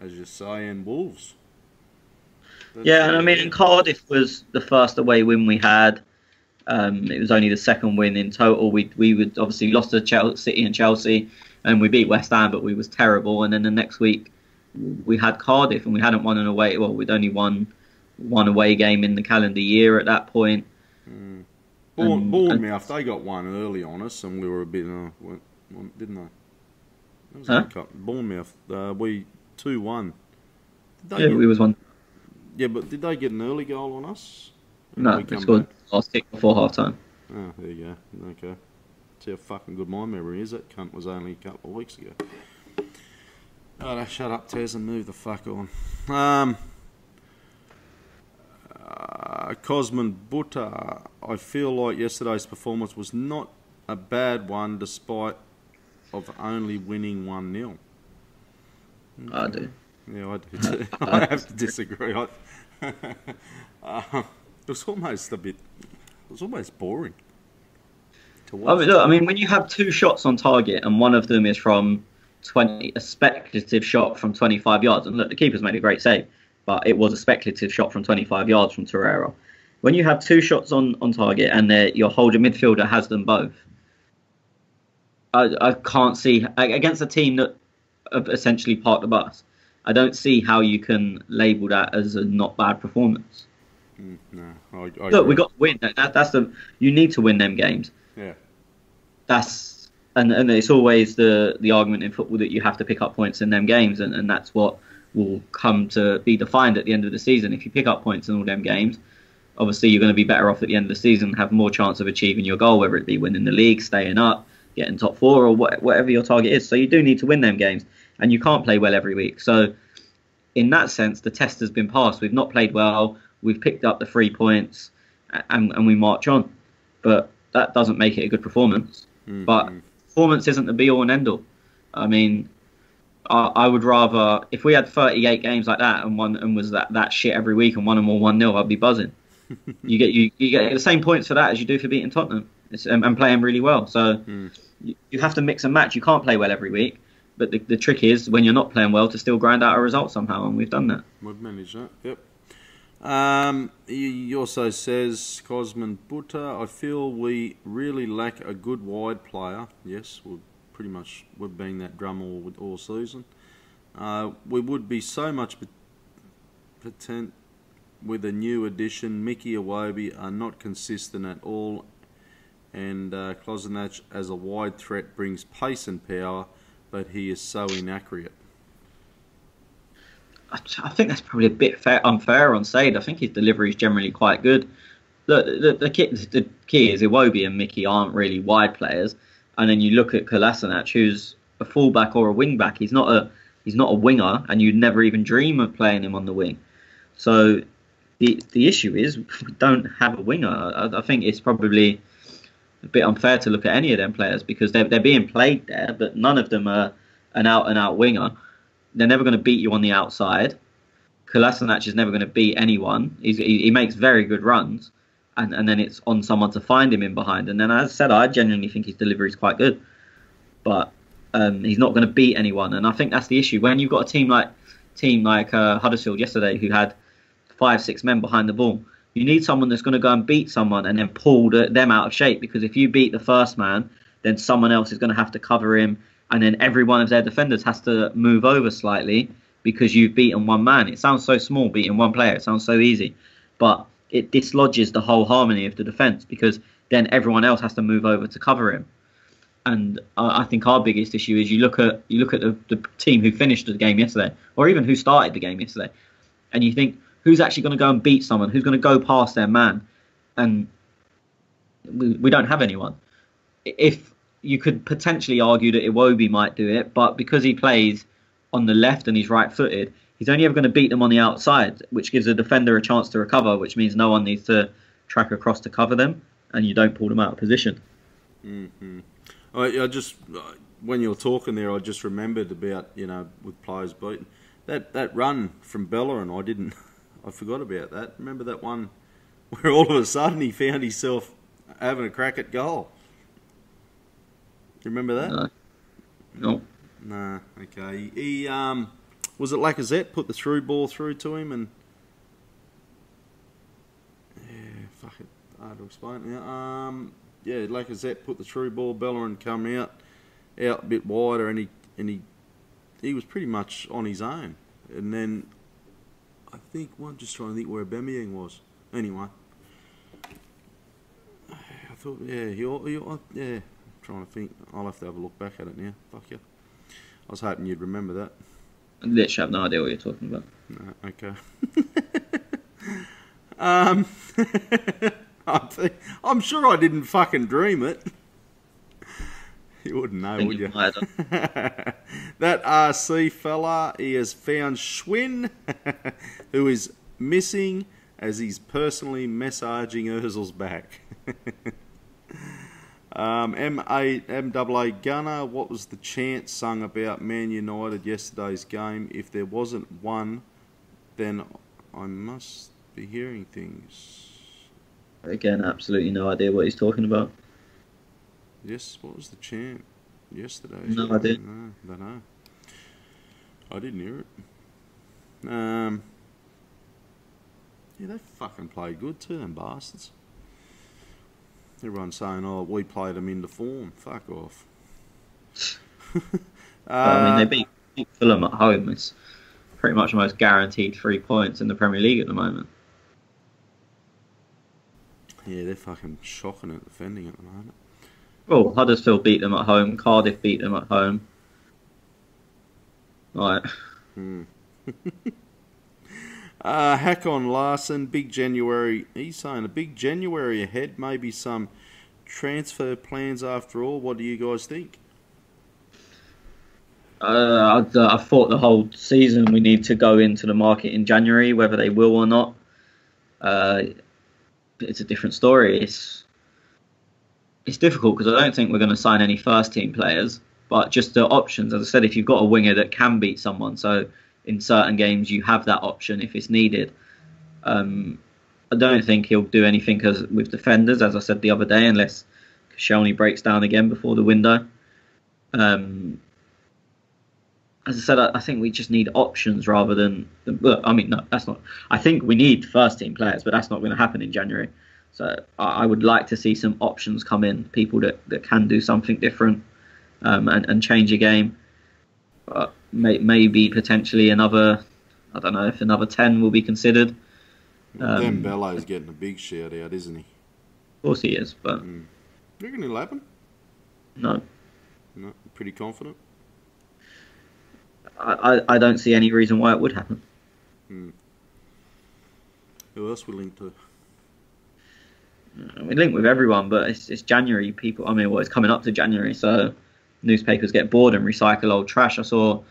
as you say, and Wolves. That's yeah, and I mean, Cardiff was the first away win we had. Um, it was only the second win in total. We we would obviously lost to Chelsea, City and Chelsea, and we beat West Ham, but we was terrible. And then the next week we had Cardiff, and we hadn't won an away. Well, we'd only won one away game in the calendar year at that point. Bourne, Bournemouth, they got one early on us, and we were a bit, uh, went, didn't they? That was a Huh? good cup. Bournemouth, uh, we 2 1. Yeah, get- we was one. yeah, but did they get an early goal on us? No, we we come scored back? last kick before half time. Oh, there you go. Okay. See how fucking good my memory is. That cunt was only a couple of weeks ago. Oh, shut up, Tez, and move the fuck on. Um, uh, Cosman Butter. I feel like yesterday's performance was not a bad one, despite of only winning one 0 I do. Yeah, I do too. I have to disagree. I, uh, it was almost a bit. It was almost boring. To I mean, look, I mean, when you have two shots on target and one of them is from 20, a speculative shot from 25 yards, and look, the keeper's made a great save, but it was a speculative shot from 25 yards from Torreira. When you have two shots on, on target and your holding midfielder has them both, I, I can't see against a team that have essentially parked the bus. I don't see how you can label that as a not bad performance. Mm, no, I, I Look, agree. we got to win. That, that, that's the you need to win them games. Yeah. That's and and it's always the the argument in football that you have to pick up points in them games, and, and that's what will come to be defined at the end of the season. If you pick up points in all them games, obviously you're going to be better off at the end of the season, have more chance of achieving your goal, whether it be winning the league, staying up, getting top four, or what, whatever your target is. So you do need to win them games, and you can't play well every week. So in that sense, the test has been passed. We've not played well. We've picked up the three points, and, and we march on. But that doesn't make it a good performance. Mm, But performance isn't the be all and end all. I mean, I, I would rather if we had 38 games like that and one and was that, that shit every week and won them all one 0 I'd be buzzing. you get you, you get the same points for that as you do for beating Tottenham it's, and, and playing really well. So Mm. you, you have to mix and match. You can't play well every week. But the, the trick is when you're not playing well to still grind out a result somehow, and we've done that. We've managed that. Yep. Um, he also says, Cosman Butter, I feel we really lack a good wide player. Yes, we've pretty much we've been that drum all all season. Uh, we would be so much pot- potent with a new addition. Mickey Iwobi are not consistent at all, and uh, as a wide threat brings pace and power, but he is so inaccurate. I, I think that's probably a bit fair, unfair on Sead. I think his delivery is generally quite good. Look, the, the, key, the key is Iwobi and Mickey aren't really wide players, and then you look at Kolasinac, who's a fullback or a wing back. He's not a he's not a winger, and you'd never even dream of playing him on the wing. So the the issue is we don't have a winger. I, I think it's probably a bit unfair to look at any of them players because they're they're being played there, but none of them are an out and out winger. They're never going to beat you on the outside. Kolasinac is never going to beat anyone. He's, he, he makes very good runs, and, and then it's on someone to find him in behind. And then, as I said, I genuinely think his delivery is quite good, but um, he's not going to beat anyone. And I think that's the issue when you've got a team like team like uh, Huddersfield yesterday who had five six men behind the ball. You need someone that's going to go and beat someone and then pull the, them out of shape because if you beat the first man, then someone else is going to have to cover him, and then every one of their defenders has to move over slightly because you've beaten one man. It sounds so small beating one player. It sounds so easy, but it dislodges the whole harmony of the defence because then everyone else has to move over to cover him. And I I think our biggest issue is you look at you look at the, the team who finished the game yesterday, or even who started the game yesterday, and you think who's actually going to go and beat someone, who's going to go past their man, and we, we don't have anyone. If you could potentially argue that Iwobi might do it, but because he plays on the left and he's right-footed, he's only ever going to beat them on the outside, which gives the defender a chance to recover, which means no one needs to track across to cover them, and you don't pull them out of position. Mm-hmm. I, I just uh, when you were talking there, I just remembered about you know with players beaten that that run from Bellerin. I didn't. I forgot about that. Remember that one where all of a sudden he found himself having a crack at goal. You remember that? No. No. Nah, okay. He um, was it Lacazette put the through ball through to him and yeah, fuck it, hard to explain. Yeah, um, yeah, Lacazette put the through ball. Bellerin come out, out a bit wider, and he and he he was pretty much on his own. And then I think I'm just trying to think where Bemiang was. Anyway, I thought yeah, he, he yeah. I'm trying to think. I'll have to have a look back at it now. Fuck you. I was hoping you'd remember that. I literally have no idea what you're talking about. No, okay. um, I'm sure I didn't fucking dream it. You wouldn't know, would you that RC fella, he has found Schwinn, who is missing as he's personally massaging Ozil's back. Um, M8, MAA Gunner, what was the chant sung about Man United yesterday's game? If there wasn't one, then I must be hearing things. Again, absolutely no idea what he's talking about. Yes, what was the chant yesterday? No idea. No, don't know. I didn't hear it. Um, yeah, they fucking played good too, them bastards. Everyone's saying, "Oh, we played them into form." Fuck off. I mean, they Uh, beat, beat Fulham at home. It's pretty much the most guaranteed three points in the Premier League at the moment. yeah, they're fucking shocking at defending at the moment. Well, Huddersfield beat them at home. Cardiff beat them at home. Right. Hmm. uh, Hakon Larson, big January. He's saying a big January ahead. Maybe some transfer plans after all. What do you guys think? Uh, I, I thought the whole season we need to go into the market in January, whether they will or not. Uh, it's a different story. It's it's difficult because I don't think we're going to sign any first team players, but just the options. As I said, if you've got a winger that can beat someone, so in certain games you have that option if it's needed. Um, I don't think he'll do anything with defenders, as I said the other day, unless Koscielny breaks down again before the window. Um, as I said, I, I think we just need options rather than. I mean, no, that's not. I think we need first team players, but that's not going to happen in January. So I, I would like to see some options come in, people that, that can do something different um, and, and change a game. But may, maybe potentially another. I don't know if another ten will be considered. Um, Dembele's getting a big shout out, isn't he? Of course he is, but You reckon he'll happen? no, No, pretty confident. I, I, I don't see any reason why it would happen. Who else we link to? we link with everyone, but it's, it's January. People, I mean, well, it's coming up to January, so newspapers get bored and recycle old trash. I saw,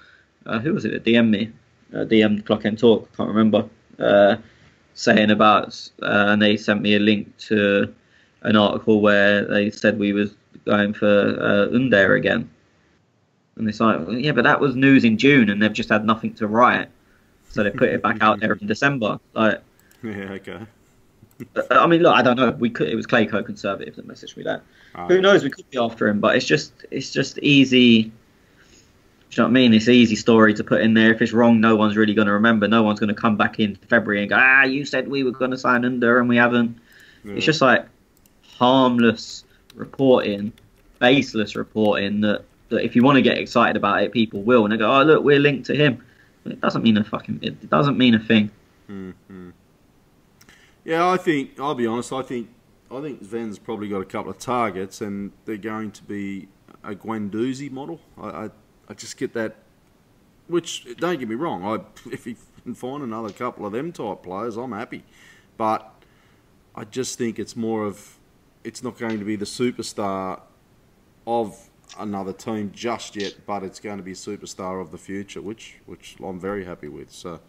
uh, who was it that DM'd me? Uh, DM Clock End Talk, can't remember. Uh, saying about, uh, and they sent me a link to an article where they said we was going for uh, Under again. And it's like, yeah, but that was news in June, and they've just had nothing to write, so they put it back out there in December. Like, Yeah, okay. I mean, look, I don't know. We could. It was Clayco conservative that messaged me that. Oh, Who knows? We could be after him, but it's just, it's just easy. Do you know what I mean? It's an easy story to put in there. If it's wrong, no one's really going to remember. No one's going to come back in February and go, ah, you said we were going to sign under and we haven't. Yeah. It's just like harmless reporting, baseless reporting that, that if you want to get excited about it, people will. And they go, oh, look, we're linked to him. It doesn't mean a fucking. It doesn't mean a thing. Yeah, I think I'll be honest. I think I think Sven's probably got a couple of targets, and they're going to be a Guendouzi model. I, I, I just get that. Which don't get me wrong. I if he can find another couple of them type players, I'm happy. But I just think it's more of it's not going to be the superstar of another team just yet, but it's going to be a superstar of the future, which which I'm very happy with. So.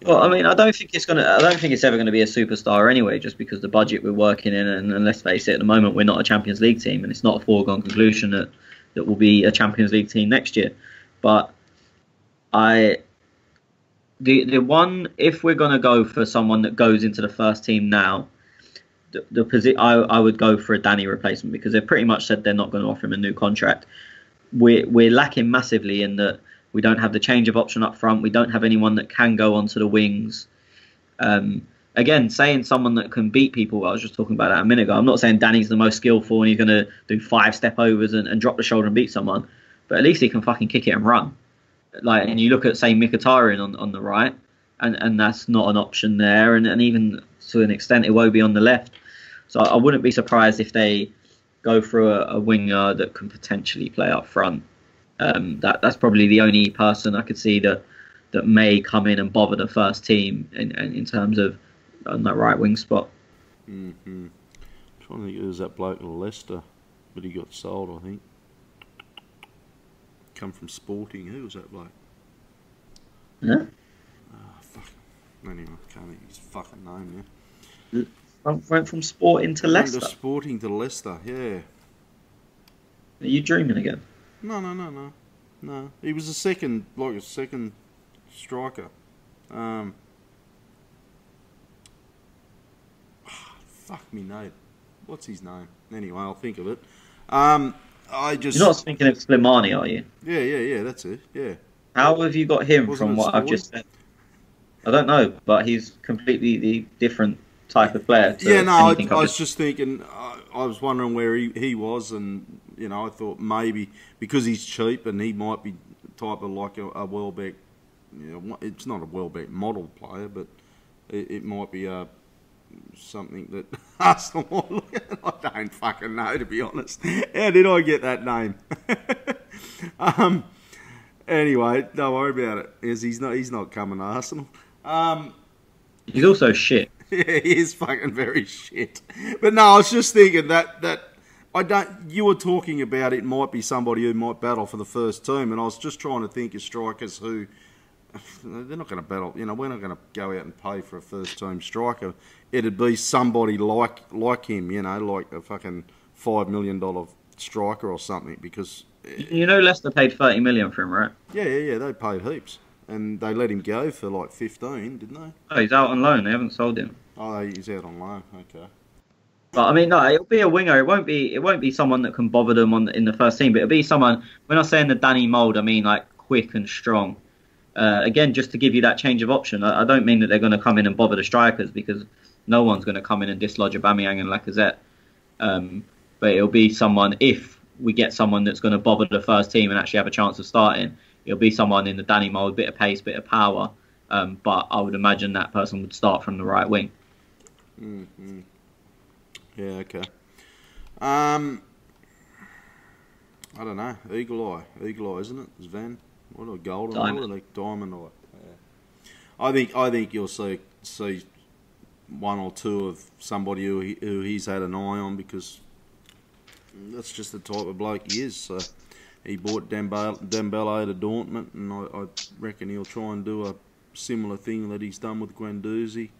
you Well, I mean, I don't think it's gonna. I don't think it's ever gonna be a superstar anyway. Just because the budget we're working in, and, and let's face it, at the moment we're not a Champions League team, and it's not a foregone conclusion that that will be a Champions League team next year. But I, the the one, if we're gonna go for someone that goes into the first team now, the, the posi- I I would go for a Danny replacement because they've pretty much said they're not going to offer him a new contract. We're we're lacking massively in that we don't have the change of option up front. We don't have anyone that can go onto the wings. Um, again, saying someone that can beat people. I was just talking about that a minute ago. I'm not saying Danny's the most skillful and he's going to do five step overs and, and drop the shoulder and beat someone, but at least he can fucking kick it and run. Like, and you look at say Mkhitaryan on on the right, and and that's not an option there, and and even to an extent Iwobi on the left. So I wouldn't be surprised if they go for a, a winger that can potentially play up front. Um, that that's probably the only person I could see that that may come in and bother the first team in in, in terms of on that right wing spot. Mm-hmm. trying to think who was that bloke in Leicester, but he got sold, I think. Come from Sporting. Who was that bloke? Yeah. Oh, fuck. Anyway, I can't think of his fucking name now. I went from Sporting to Leicester. Sporting to Leicester, yeah. Are you dreaming again? No, no, no, no. No. He was a second, like a second striker. Um, fuck me, no. What's his name? Anyway, I'll think of it. Um, I just. You're not thinking of Slimani, are you? Yeah, yeah, yeah, that's it. Yeah. How have you got him Wasn't from what I've just said? I don't know, but he's completely the different type of player. Yeah, no, I, I was just thinking, I, I was wondering where he, he was, and, you know, I thought maybe because he's cheap and he might be type of like a, a Welbeck, you know, it's not a Welbeck model player, but it, it might be uh, something that Arsenal look at. I don't fucking know, to be honest. How did I get that name? um, anyway, don't worry about it. Is he's not he's not coming to Arsenal. Um, He's also shit. yeah, he is fucking very shit. But no, I was just thinking that that I don't. You were talking about it might be somebody who might battle for the first team, and I was just trying to think of strikers who they're not going to battle. You know, we're not going to go out and pay for a first team striker. It'd be somebody like like him. You know, like a fucking five million dollar striker or something. Because You know, Leicester paid 30 million for him, right? yeah, yeah, yeah, they paid heaps, and they let him go for like fifteen, didn't they? Oh, he's out on loan. They haven't sold him. Oh, he's out on loan. Okay. But I mean, no, it'll be a winger. It won't be. It won't be someone that can bother them on in the first team. But it'll be someone. When I say in the Danny mold, I mean like quick and strong. Uh, again, just to give you that change of option. I, I don't mean that they're going to come in and bother the strikers because no one's going to come in and dislodge Aubameyang and Lacazette. Um, but it'll be someone if we get someone that's going to bother the first team and actually have a chance of starting. It'll be someone in the Danny mold, bit of pace, bit of power. Um, but I would imagine that person would start from the right wing. Mm-hmm. Yeah, okay. Um, I don't know. Eagle Eye, Eagle Eye, isn't it? Sven, what a golden Diamond. or like diamond eye. Yeah. I think I think you'll see see one or two of somebody who he, who he's had an eye on because that's just the type of bloke he is. So he bought Dembele, to Dortmund, and I, I reckon he'll try and do a similar thing that he's done with Guendouzi.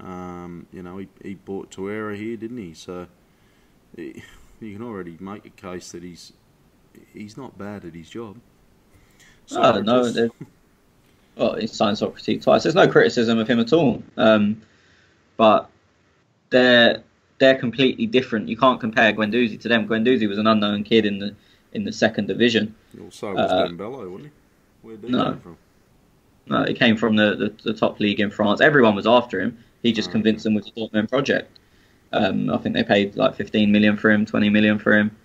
Um, you know, he, he bought Torreira here, didn't he? So he, you can already make a case that he's he's not bad at his job. I don't know. Sokratis- Well, he signed Sokratis twice. There's no criticism of him at all. Um, but they're they're completely different. You can't compare Guendouzi to them. Guendouzi was an unknown kid in the in the second division. Also was uh, Dembele, wasn't he? Where did he no. come from? No, he came from the, the, the top league in France. Everyone was after him. He just Oh, convinced them with the Dortmund project. Um, I think they paid like 15 million for him, 20 million for him,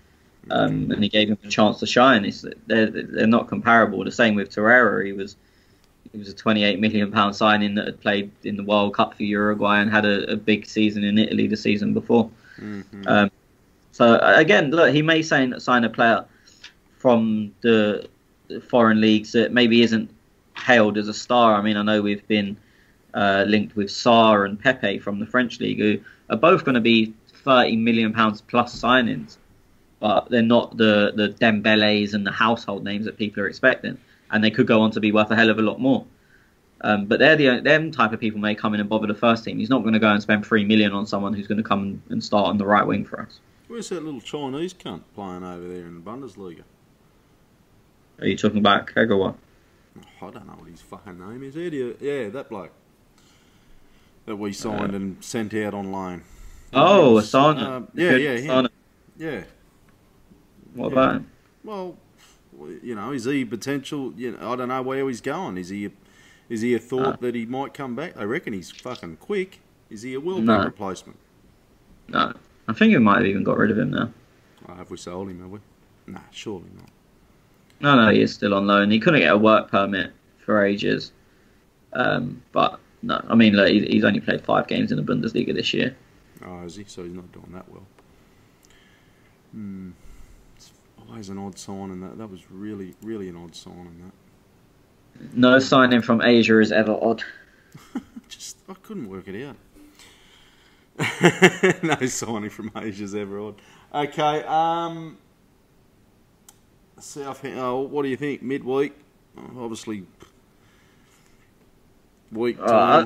um, and he gave him a chance to shine. It's, they're they're not comparable. The same with Torreira. He was he was a 28 million pound signing that had played in the World Cup for Uruguay and had a, a big season in Italy the season before. Mhm. Um, so again, look, he may sign sign a player from the foreign leagues that maybe isn't hailed as a star. I mean, I know we've been uh, linked with Sarr and Pepe from the French league, who are both going to be thirty million pounds plus signings, but they're not the the Dembele's and the household names that people are expecting, and they could go on to be worth a hell of a lot more. Um, but they're the them type of people may come in and bother the first team. He's not going to go and spend three million on someone who's going to come and start on the right wing for us. Where's that little Chinese cunt playing over there in the Bundesliga? Are you talking about Kagawa? I don't know what his fucking name is. You- yeah, that bloke that we signed and sent out on loan. Oh. Asano. Um, yeah, yeah, him. Yeah. What Yeah. about him? Well, you know, is he potential? You know, I don't know where he's going. Is he? A, is he a thought Uh. that he might come back? I reckon he's fucking quick. Is he a Welbeck No. replacement? No, I think we might have even got rid of him now. Oh, have we sold him? Have we? Nah, surely not. No, no, he is still on loan. He couldn't get a work permit for ages. Um, but no, I mean, he's only played five games in the Bundesliga this year. Oh, is he? So he's not doing that well. Hmm. It's always an odd signing. That that was really, really an odd signing. That. No signing from Asia is ever odd. Just I couldn't work it out. no signing from Asia's ever odd. Okay, um, Southampton. Oh, what do you think? Midweek, obviously, week Uh.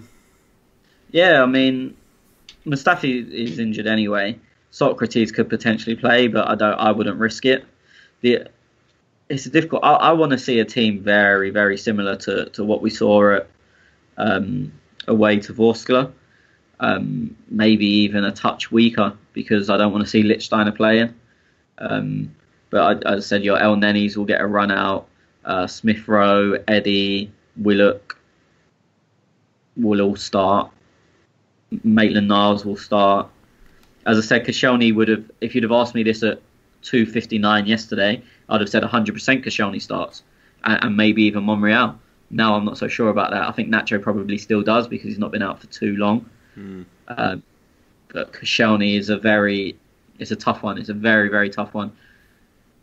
Yeah, I mean, Mustafi is injured anyway. Sokratis could potentially play, but I don't. I wouldn't risk it. The it's difficult. I, I want to see a team very, very similar to, to what we saw at um, away to Vorskla. Um, maybe even a touch weaker because I don't want to see Lichtsteiner playing. Um, but I, as I said, your Elnenys will get a run out. Uh, Smith Rowe, Eddie, Willock will all start. Maitland Niles will start. As I said, Koscielny would have. If you'd have asked me this at 2:59 yesterday, I'd have said 100% Koscielny starts, and, and maybe even Monreal. Now I'm not so sure about that. I think Nacho probably still does because he's not been out for too long. Hmm. Um, but Koscielny is a very, it's a tough one. It's a very very tough one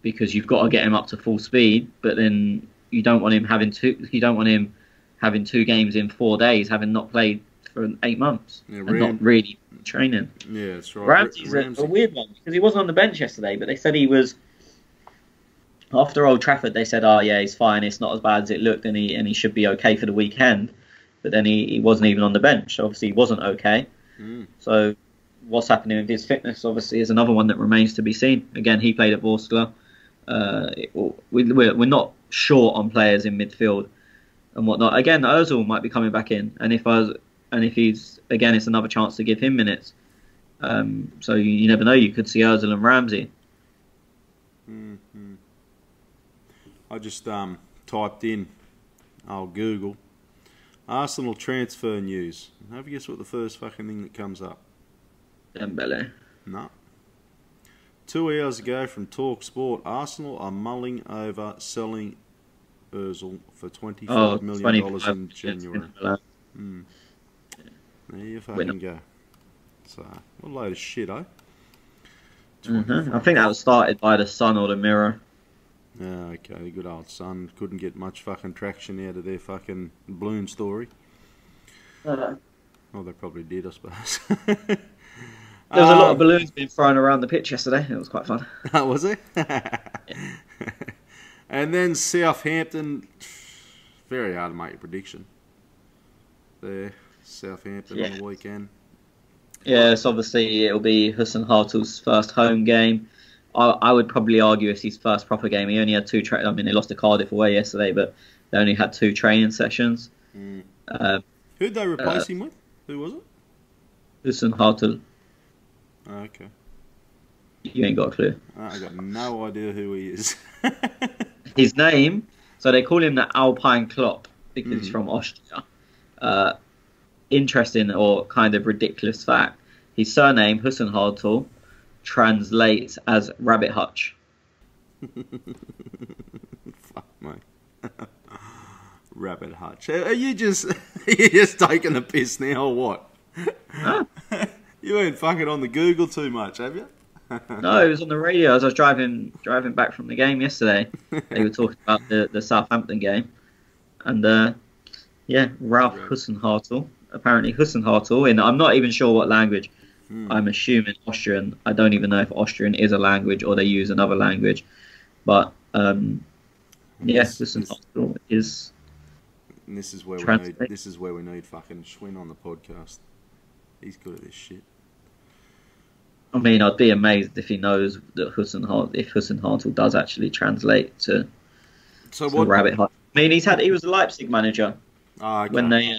because you've got to get him up to full speed, but then you don't want him having two. You don't want him having two games in four days, having not played for eight months Yeah, and not really training. Yeah, that's right. Ramsey's a, Ramsey. a weird one because he wasn't on the bench yesterday, but they said he was. After Old Trafford, they said, "Oh yeah, he's fine. It's not as bad as it looked, and he and he should be okay for the weekend." But then he, he wasn't even on the bench. So obviously, he wasn't okay. Mm. So what's happening with his fitness, obviously, is another one that remains to be seen. Again, he played at Vorskla. Uh, we, we're, we're not short on players in midfield and whatnot. Again, Ozil might be coming back in, and if Oz, and if he's again, it's another chance to give him minutes. Um, so you, you never know. You could see Ozil and Ramsey. Mhm. I just um, typed in, I'll Google, Arsenal transfer news. Have a guess what the first fucking thing that comes up? Dembele. No. Two hours ago from Talk Sport, Arsenal are mulling over selling Ozil for Oh, twenty-five million dollars in January. Mm. There you Winner. fucking go. So, what a load of shit, eh? Mhm. I think that was started by the Sun or the Mirror. Yeah, okay, the good old Sun. couldn't get much fucking traction out of their fucking balloon story. Uh, Well, they probably did, I suppose. There was a lot Um, of balloons being thrown around the pitch yesterday. It was quite fun. Oh, was it? and then Southampton. Very hard to make a prediction. There, Southampton Yeah. on the weekend. Yes, obviously it'll be Hasenhüttl's first home game. I, I would probably argue it's his first proper game. He only had two. Tra- I mean, they lost to Cardiff away yesterday, but they only had two training sessions. Mm. Um, Who'd they replace Uh, him with? Who was it? Hussein Hartel, Oh, okay. you ain't got a clue. Uh, I got no idea who he is. His name, so they call him the Alpine Klopp because he's Mhm. from Austria. Uh, interesting or kind of ridiculous fact: his surname Hasenhüttl translates as Rabbit Hutch. Fuck me. Rabbit Hutch. Are you just are you just taking the piss now or what? Huh? you ain't fucking on the Google too much, have you? No, it was on the radio as I was driving driving back from the game yesterday. They were talking about the, the Southampton game, and uh, yeah, Ralph. Hasenhüttl. Apparently, Hasenhüttl, and I'm not even sure what language. Hmm. I'm assuming Austrian. I don't even know if Austrian is a language or they use another language, but um, yeah, This- this- Hasenhüttl is. This is where we need this is where we need fucking Schwinn on the podcast. He's good at this shit. I mean, I'd be amazed if he knows that Hasenhüttl, if Hasenhüttl does actually translate to, So what? Rabbit Hutch. I mean, he's had he was a Leipzig manager. Ah, okay. when they.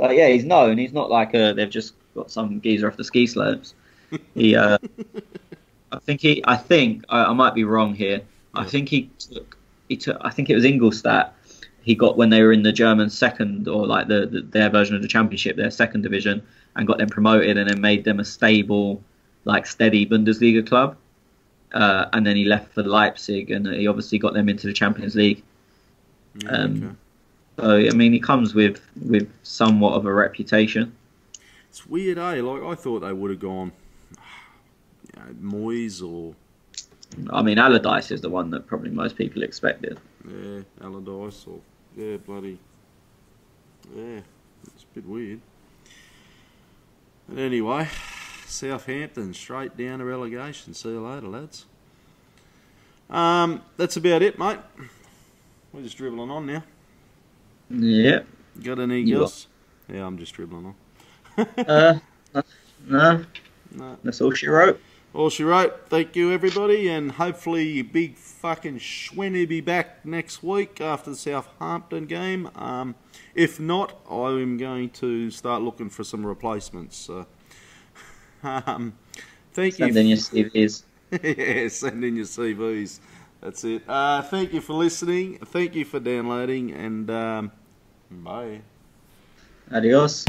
But yeah, he's known. He's not like uh, they've just got some geezer off the ski slopes. He, uh, I think he, I think I, I might be wrong here. I think he took, he took. I think it was Ingolstadt. He got when they were in the German second or like the, the their version of the championship, their second division, and got them promoted, and then made them a stable, like steady Bundesliga club. Uh, and then he left for Leipzig, and he obviously got them into the Champions League. Yeah, um, okay. So I mean, he comes with with somewhat of a reputation. It's weird, eh? Like I thought they would have gone, you know, Moyes or I mean, Allardyce is the one that probably most people expected. yeah, Allardyce or yeah, bloody yeah. It's a bit weird. But anyway, Southampton straight down to relegation. See you later, lads. Um, that's about it, mate. We're just dribbling on now. Yeah. Got any You? Yeah, I'm just dribbling on. Uh, no, no. that's all she wrote. All she wrote. Thank you, everybody, and hopefully, big fucking Schwen will be back next week after the Southampton game. Um, if not, I'm going to start looking for some replacements. So, um, thank Send in you. your CVs. yeah, send in your CVs. That's it. Uh, thank you for listening. Thank you for downloading, and um, Bye. Adiós.